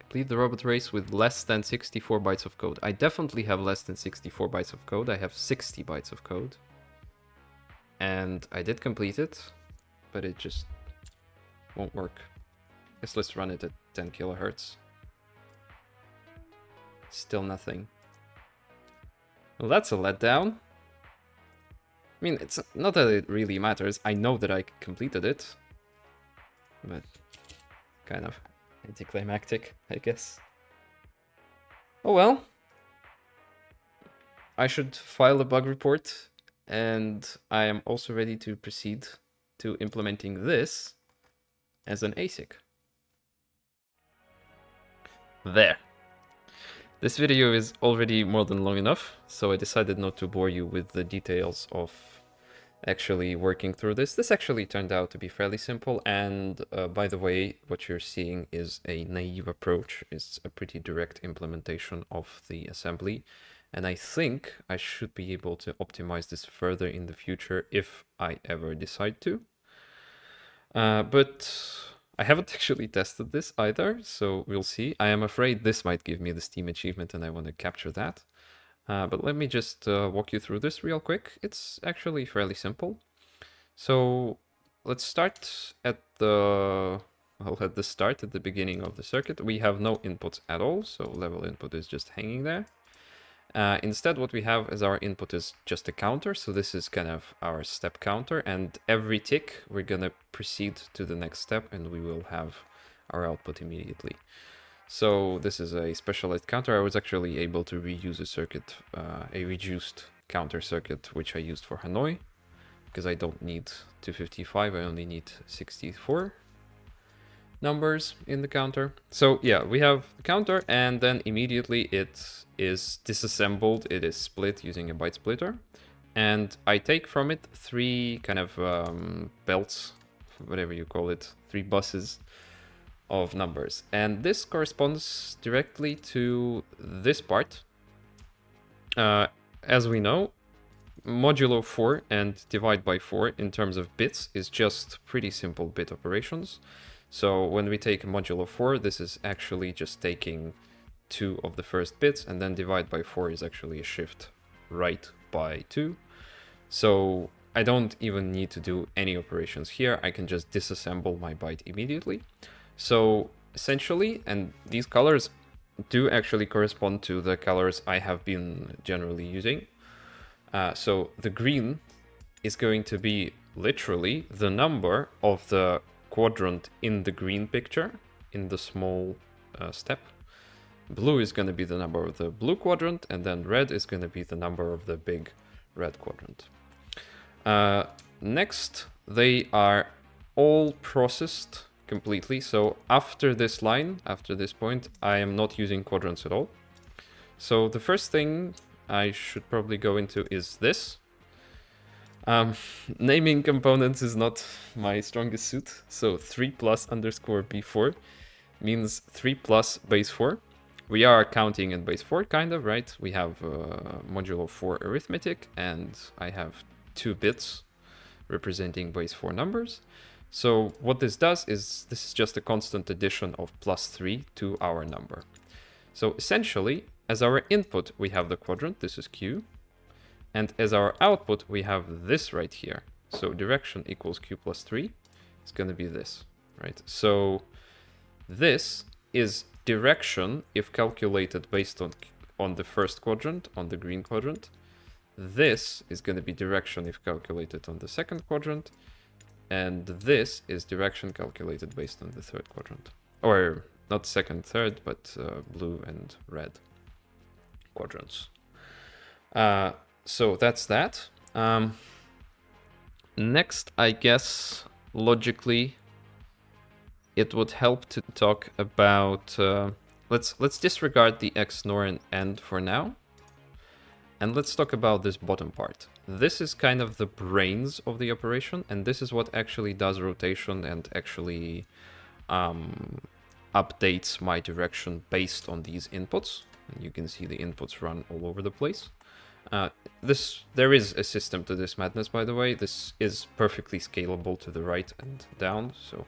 Complete the robot race with less than 64 bytes of code. I definitely have less than 64 bytes of code. I have 60 bytes of code. And I did complete it, but it just won't work. Guess let's run it at 10 kilohertz. Still nothing. Well, that's a letdown. I mean, it's not that it really matters. I know that I completed it. But kind of anticlimactic, I guess. Oh well. I should file a bug report and I am also ready to proceed to implementing this as an ASIC. There. This video is already more than long enough, so I decided not to bore you with the details of actually working through this. This actually turned out to be fairly simple, and uh, by the way, what you're seeing is a naive approach. It's a pretty direct implementation of the assembly, and I think I should be able to optimize this further in the future if I ever decide to. Uh, but I haven't actually tested this either, so we'll see. I am afraid this might give me the Steam achievement and I want to capture that. Uh, but let me just uh, walk you through this real quick. It's actually fairly simple. So let's start at the, well, at the start, at the beginning of the circuit. We have no inputs at all, so level input is just hanging there. Uh, instead, what we have as our input is just a counter. So this is kind of our step counter. And every tick, we're going to proceed to the next step and we will have our output immediately. So this is a specialized counter. I was actually able to reuse a circuit, uh, a reduced counter circuit, which I used for Hanoi. Because I don't need 255, I only need 64 numbers in the counter. So yeah, we have the counter and then immediately it is disassembled, it is split using a byte splitter. And I take from it three kind of um, belts, whatever you call it, three buses of numbers. And this corresponds directly to this part. Uh, as we know, modulo 4 and divide by 4 in terms of bits is just pretty simple bit operations. So when we take modulo 4, this is actually just taking two of the first bits, and then divide by 4 is actually a shift right by 2. So I don't even need to do any operations here. I can just disassemble my byte immediately. So essentially, and these colors do actually correspond to the colors I have been generally using. Uh, so the green is going to be literally the number of the quadrant in the green picture in the small uh, step. Blue is going to be the number of the blue quadrant, and then red is going to be the number of the big red quadrant. Uh, next, they are all processed completely. So after this line, after this point, I am not using quadrants at all. So the first thing I should probably go into is this. Um, naming components is not my strongest suit. So 3 plus underscore b4 means 3 plus base 4. We are counting in base 4, kind of, right? We have uh, modulo 4 arithmetic, and I have two bits representing base 4 numbers. So what this does is this is just a constant addition of plus 3 to our number. So essentially, as our input, we have the quadrant, this is Q, and as our output, we have this right here. So direction equals Q plus 3 It's going to be this, right? So this is direction if calculated based on, on the first quadrant, on the green quadrant. This is going to be direction if calculated on the second quadrant. And this is direction calculated based on the third quadrant. Or not second, third, but uh, blue and red quadrants. Uh, so that's that. Um, next, I guess, logically, it would help to talk about... Uh, let's let's disregard the XNOR and AND for now. And let's talk about this bottom part. This is kind of the brains of the operation, and this is what actually does rotation and actually um, updates my direction based on these inputs. And you can see the inputs run all over the place. Uh, this There is a system to this madness, by the way. This is perfectly scalable to the right and down, so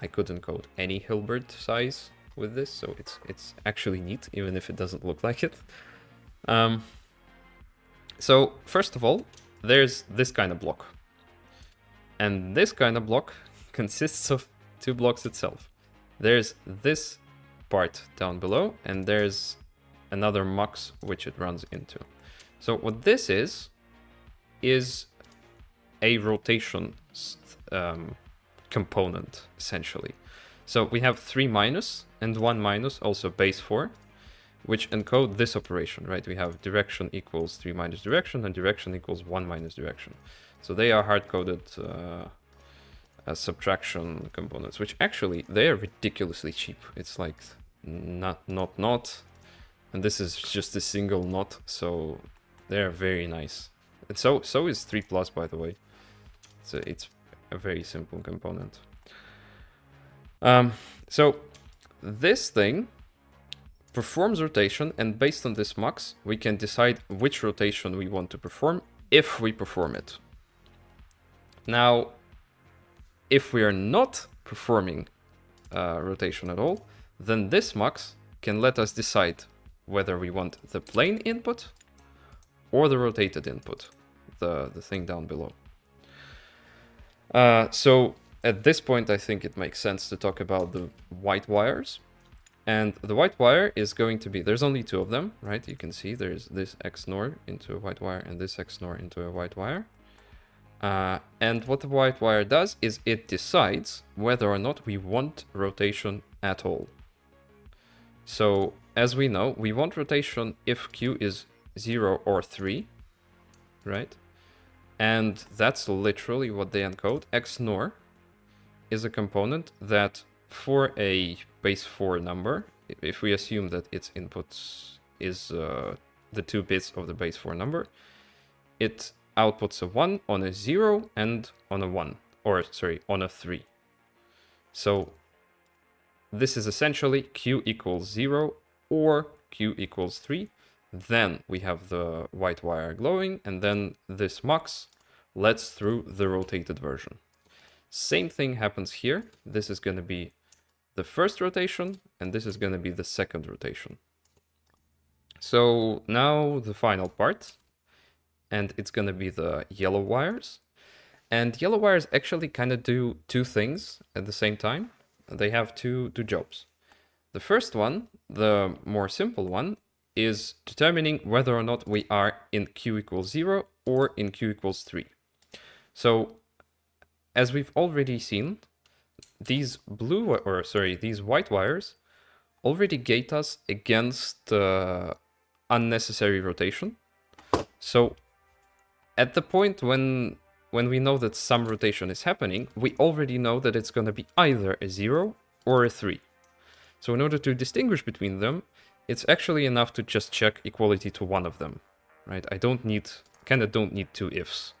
I could encode any Hilbert size with this, so it's it's actually neat, even if it doesn't look like it. Um, so first of all, there's this kind of block. And this kind of block consists of two blocks itself. There's this part down below, and there's another mux which it runs into. So what this is, is a rotation um, component, essentially. So we have three minus and one minus, also base four which encode this operation, right? We have direction equals 3 minus direction and direction equals 1 minus direction. So they are hard-coded uh, uh, subtraction components, which actually, they are ridiculously cheap. It's like not, not, not, and this is just a single not, so they're very nice. And so, so is 3 plus, by the way. So it's a very simple component. Um, so this thing performs rotation, and based on this mux we can decide which rotation we want to perform if we perform it. Now, if we are not performing uh, rotation at all, then this mux can let us decide whether we want the plain input or the rotated input, the, the thing down below. Uh, so at this point, I think it makes sense to talk about the white wires. And the white wire is going to be, there's only two of them, right? You can see there's this XNOR into a white wire and this XNOR into a white wire. Uh, and what the white wire does is it decides whether or not we want rotation at all. So as we know, we want rotation if Q is 0 or 3, right? And that's literally what they encode. XNOR is a component that for a base 4 number, if we assume that its inputs is uh, the two bits of the base 4 number, it outputs a 1 on a 0 and on a 1, or sorry, on a 3. So this is essentially q equals 0 or q equals 3, then we have the white wire glowing, and then this mux lets through the rotated version. Same thing happens here. This is going to be the first rotation, and this is going to be the second rotation. So now the final part, and it's going to be the yellow wires. And yellow wires actually kind of do two things at the same time. They have two, two jobs. The first one, the more simple one, is determining whether or not we are in q equals 0 or in q equals 3. So as we've already seen, these blue, or sorry, these white wires already gate us against uh, unnecessary rotation. So at the point when when we know that some rotation is happening, we already know that it's going to be either a 0 or a 3. So in order to distinguish between them, it's actually enough to just check equality to one of them, right? I don't need, kind of don't need two ifs.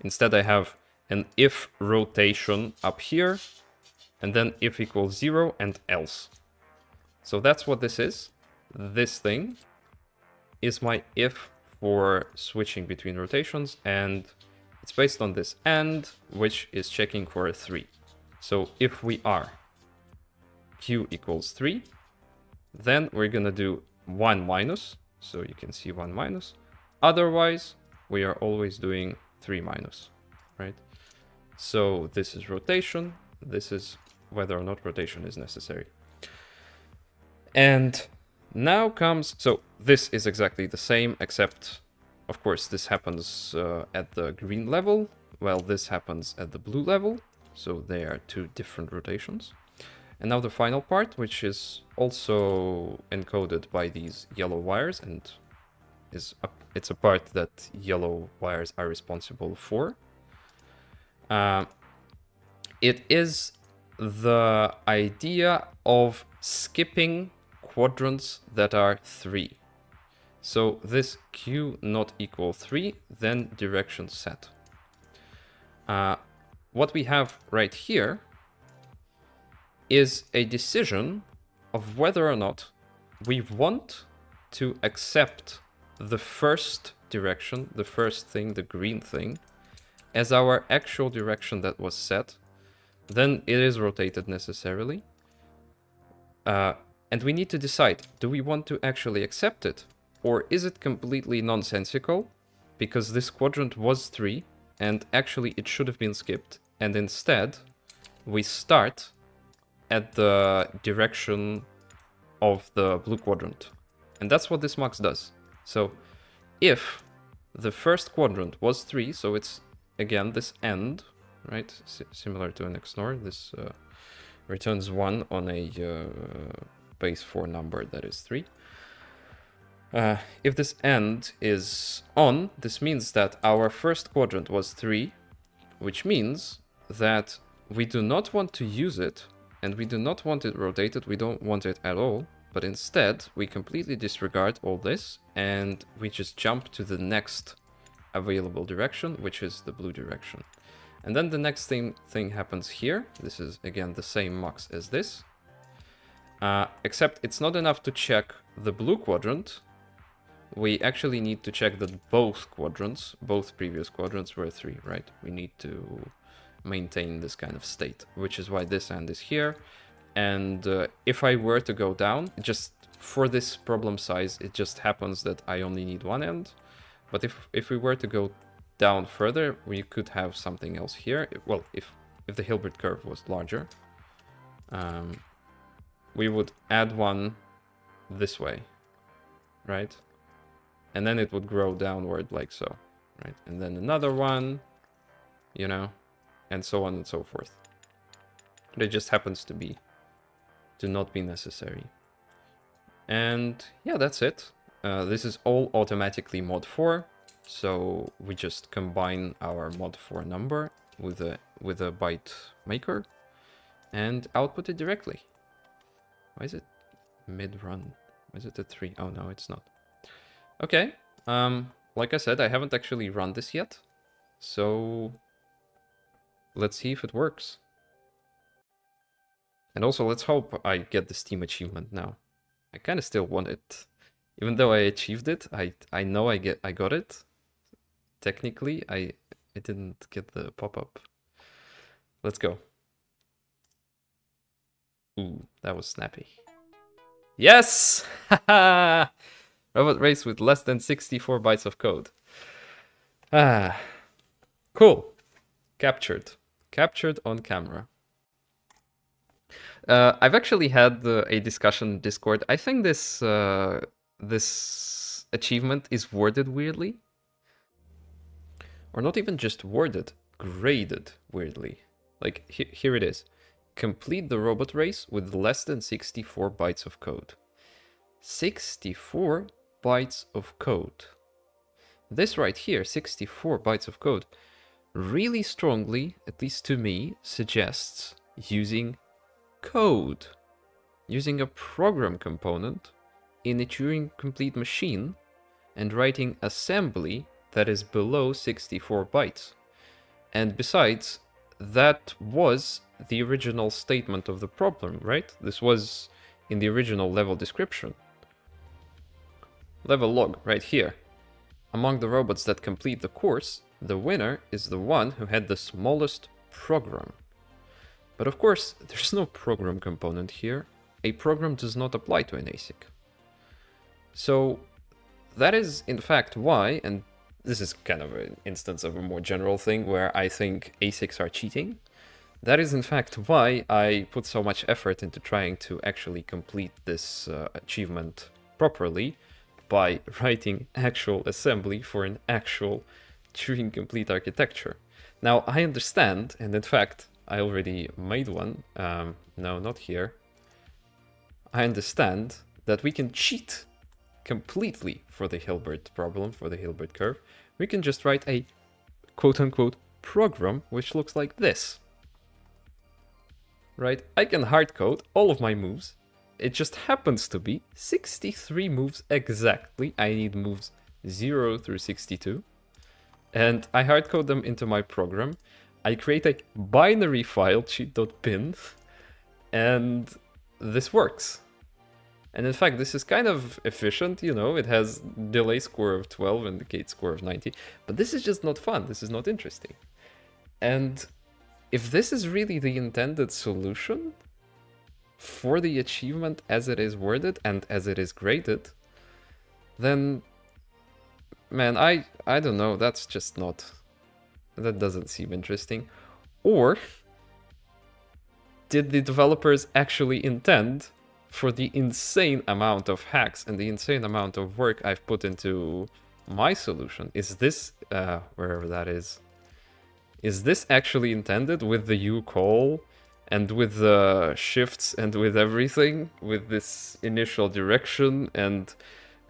Instead, I have an if rotation up here, and then if equals 0 and else. So that's what this is. This thing is my if for switching between rotations, and it's based on this AND, which is checking for a 3. So if we are q equals 3, then we're to do 1 minus, so you can see 1 minus. Otherwise, we are always doing 3 minus, right? So this is rotation, this is whether or not rotation is necessary. And now comes, so this is exactly the same, except, of course, this happens uh, at the green level, while this happens at the blue level. So they are two different rotations. And now the final part, which is also encoded by these yellow wires and is a, it's a part that yellow wires are responsible for. Uh, it is the idea of skipping quadrants that are 3. So this q not equal 3, then direction set. Uh, what we have right here is a decision of whether or not we want to accept the first direction, the first thing, the green thing, as our actual direction that was set, then it is rotated necessarily. Uh, and we need to decide, do we want to actually accept it? Or is it completely nonsensical? Because this quadrant was 3, and actually it should have been skipped. And instead, we start at the direction of the blue quadrant. And that's what this mux does. So if the first quadrant was 3, so it's again this end, right? S similar to an XNOR, this uh, returns 1 on a uh, base 4 number that is 3. Uh, if this end is on, this means that our first quadrant was 3, which means that we do not want to use it, and we do not want it rotated, we don't want it at all, but instead we completely disregard all this, and we just jump to the next available direction, which is the blue direction. And then the next thing, thing happens here. This is, again, the same mux as this. Uh, except it's not enough to check the blue quadrant. We actually need to check that both quadrants, both previous quadrants were 3, right? We need to maintain this kind of state, which is why this end is here. And uh, if I were to go down, just for this problem size, it just happens that I only need one end. But if, if we were to go down further, we could have something else here. Well, if, if the Hilbert curve was larger. Um, we would add one this way, right? And then it would grow downward like so, right? And then another one, you know, and so on and so forth. But it just happens to be, to not be necessary. And yeah, that's it. Uh, this is all automatically mod 4, so we just combine our mod 4 number with a, with a byte maker and output it directly. Why is it mid-run? Is it a 3? Oh, no, it's not. Okay, um, like I said, I haven't actually run this yet. So let's see if it works. And also, let's hope I get the Steam achievement now. I kind of still want it. Even though I achieved it, I I know I get I got it. Technically, I I didn't get the pop-up. Let's go. Ooh, that was snappy. Yes! Robot race with less than 64 bytes of code. Ah, cool. Captured. Captured on camera. Uh, I've actually had uh, a discussion in Discord. I think this uh, this achievement is worded weirdly. Or not even just worded, graded weirdly. Like, he here it is. Complete the robot race with less than 64 bytes of code. 64 bytes of code. This right here, 64 bytes of code, really strongly, at least to me, suggests using code. Using a program component in a Turing complete machine and writing assembly that is below 64 bytes. And besides, that was the original statement of the problem, right? This was in the original level description. Level log, right here. Among the robots that complete the course, the winner is the one who had the smallest program. But of course, there's no program component here. A program does not apply to an ASIC. So that is in fact why, and this is kind of an instance of a more general thing where I think ASICs are cheating. That is in fact why I put so much effort into trying to actually complete this uh, achievement properly by writing actual assembly for an actual Turing complete architecture. Now I understand, and in fact I already made one, um, no not here, I understand that we can cheat completely for the Hilbert problem, for the Hilbert curve. We can just write a quote-unquote program which looks like this right? I can hardcode all of my moves. It just happens to be 63 moves exactly. I need moves 0 through 62. And I hardcode them into my program. I create a binary file, cheat.bin, and this works. And in fact, this is kind of efficient, you know, it has delay score of 12 and the gate score of 90, but this is just not fun, this is not interesting. And if this is really the intended solution for the achievement as it is worded and as it is graded, then man, I I don't know, that's just not that doesn't seem interesting. Or did the developers actually intend for the insane amount of hacks and the insane amount of work I've put into my solution? Is this, uh, wherever that is, is this actually intended with the U call and with the shifts and with everything? With this initial direction and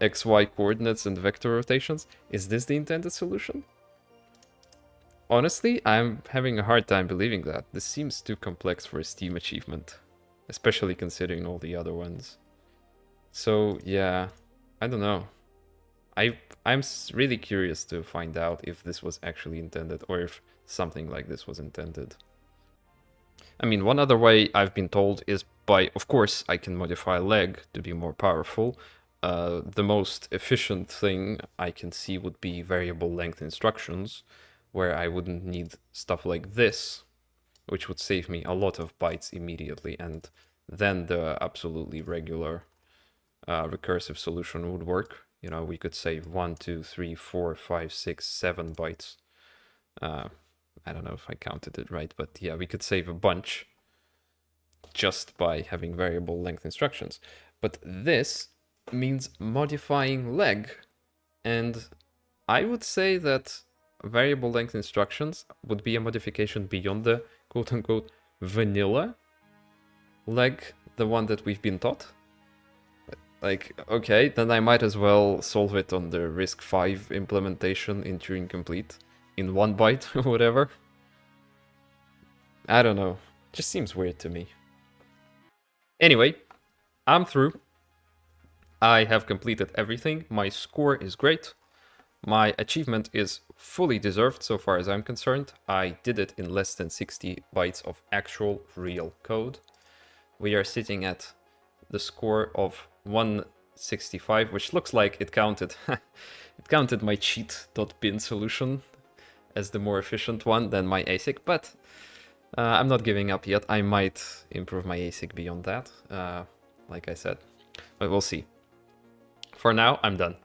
XY coordinates and vector rotations? Is this the intended solution? Honestly, I'm having a hard time believing that. This seems too complex for a Steam achievement, especially considering all the other ones. So yeah, I don't know. I I'm really curious to find out if this was actually intended or if something like this was intended. I mean, one other way I've been told is by, of course, I can modify leg to be more powerful. Uh, the most efficient thing I can see would be variable length instructions, where I wouldn't need stuff like this, which would save me a lot of bytes immediately, and then the absolutely regular uh, recursive solution would work. You know, we could save one, two, three, four, five, six, seven bytes. Uh, I don't know if I counted it right, but yeah, we could save a bunch just by having variable length instructions. But this means modifying leg. And I would say that variable length instructions would be a modification beyond the quote unquote vanilla leg, the one that we've been taught. Like, okay, then I might as well solve it on the RISC-V implementation in Turing Complete in one byte or whatever. I don't know. Just seems weird to me. Anyway, I'm through. I have completed everything. My score is great. My achievement is fully deserved so far as I'm concerned. I did it in less than 60 bytes of actual real code. We are sitting at the score of 165, which looks like it counted. it counted my cheat.bin solution as the more efficient one than my ASIC, but uh, I'm not giving up yet. I might improve my ASIC beyond that, uh, like I said, but we'll see. For now, I'm done.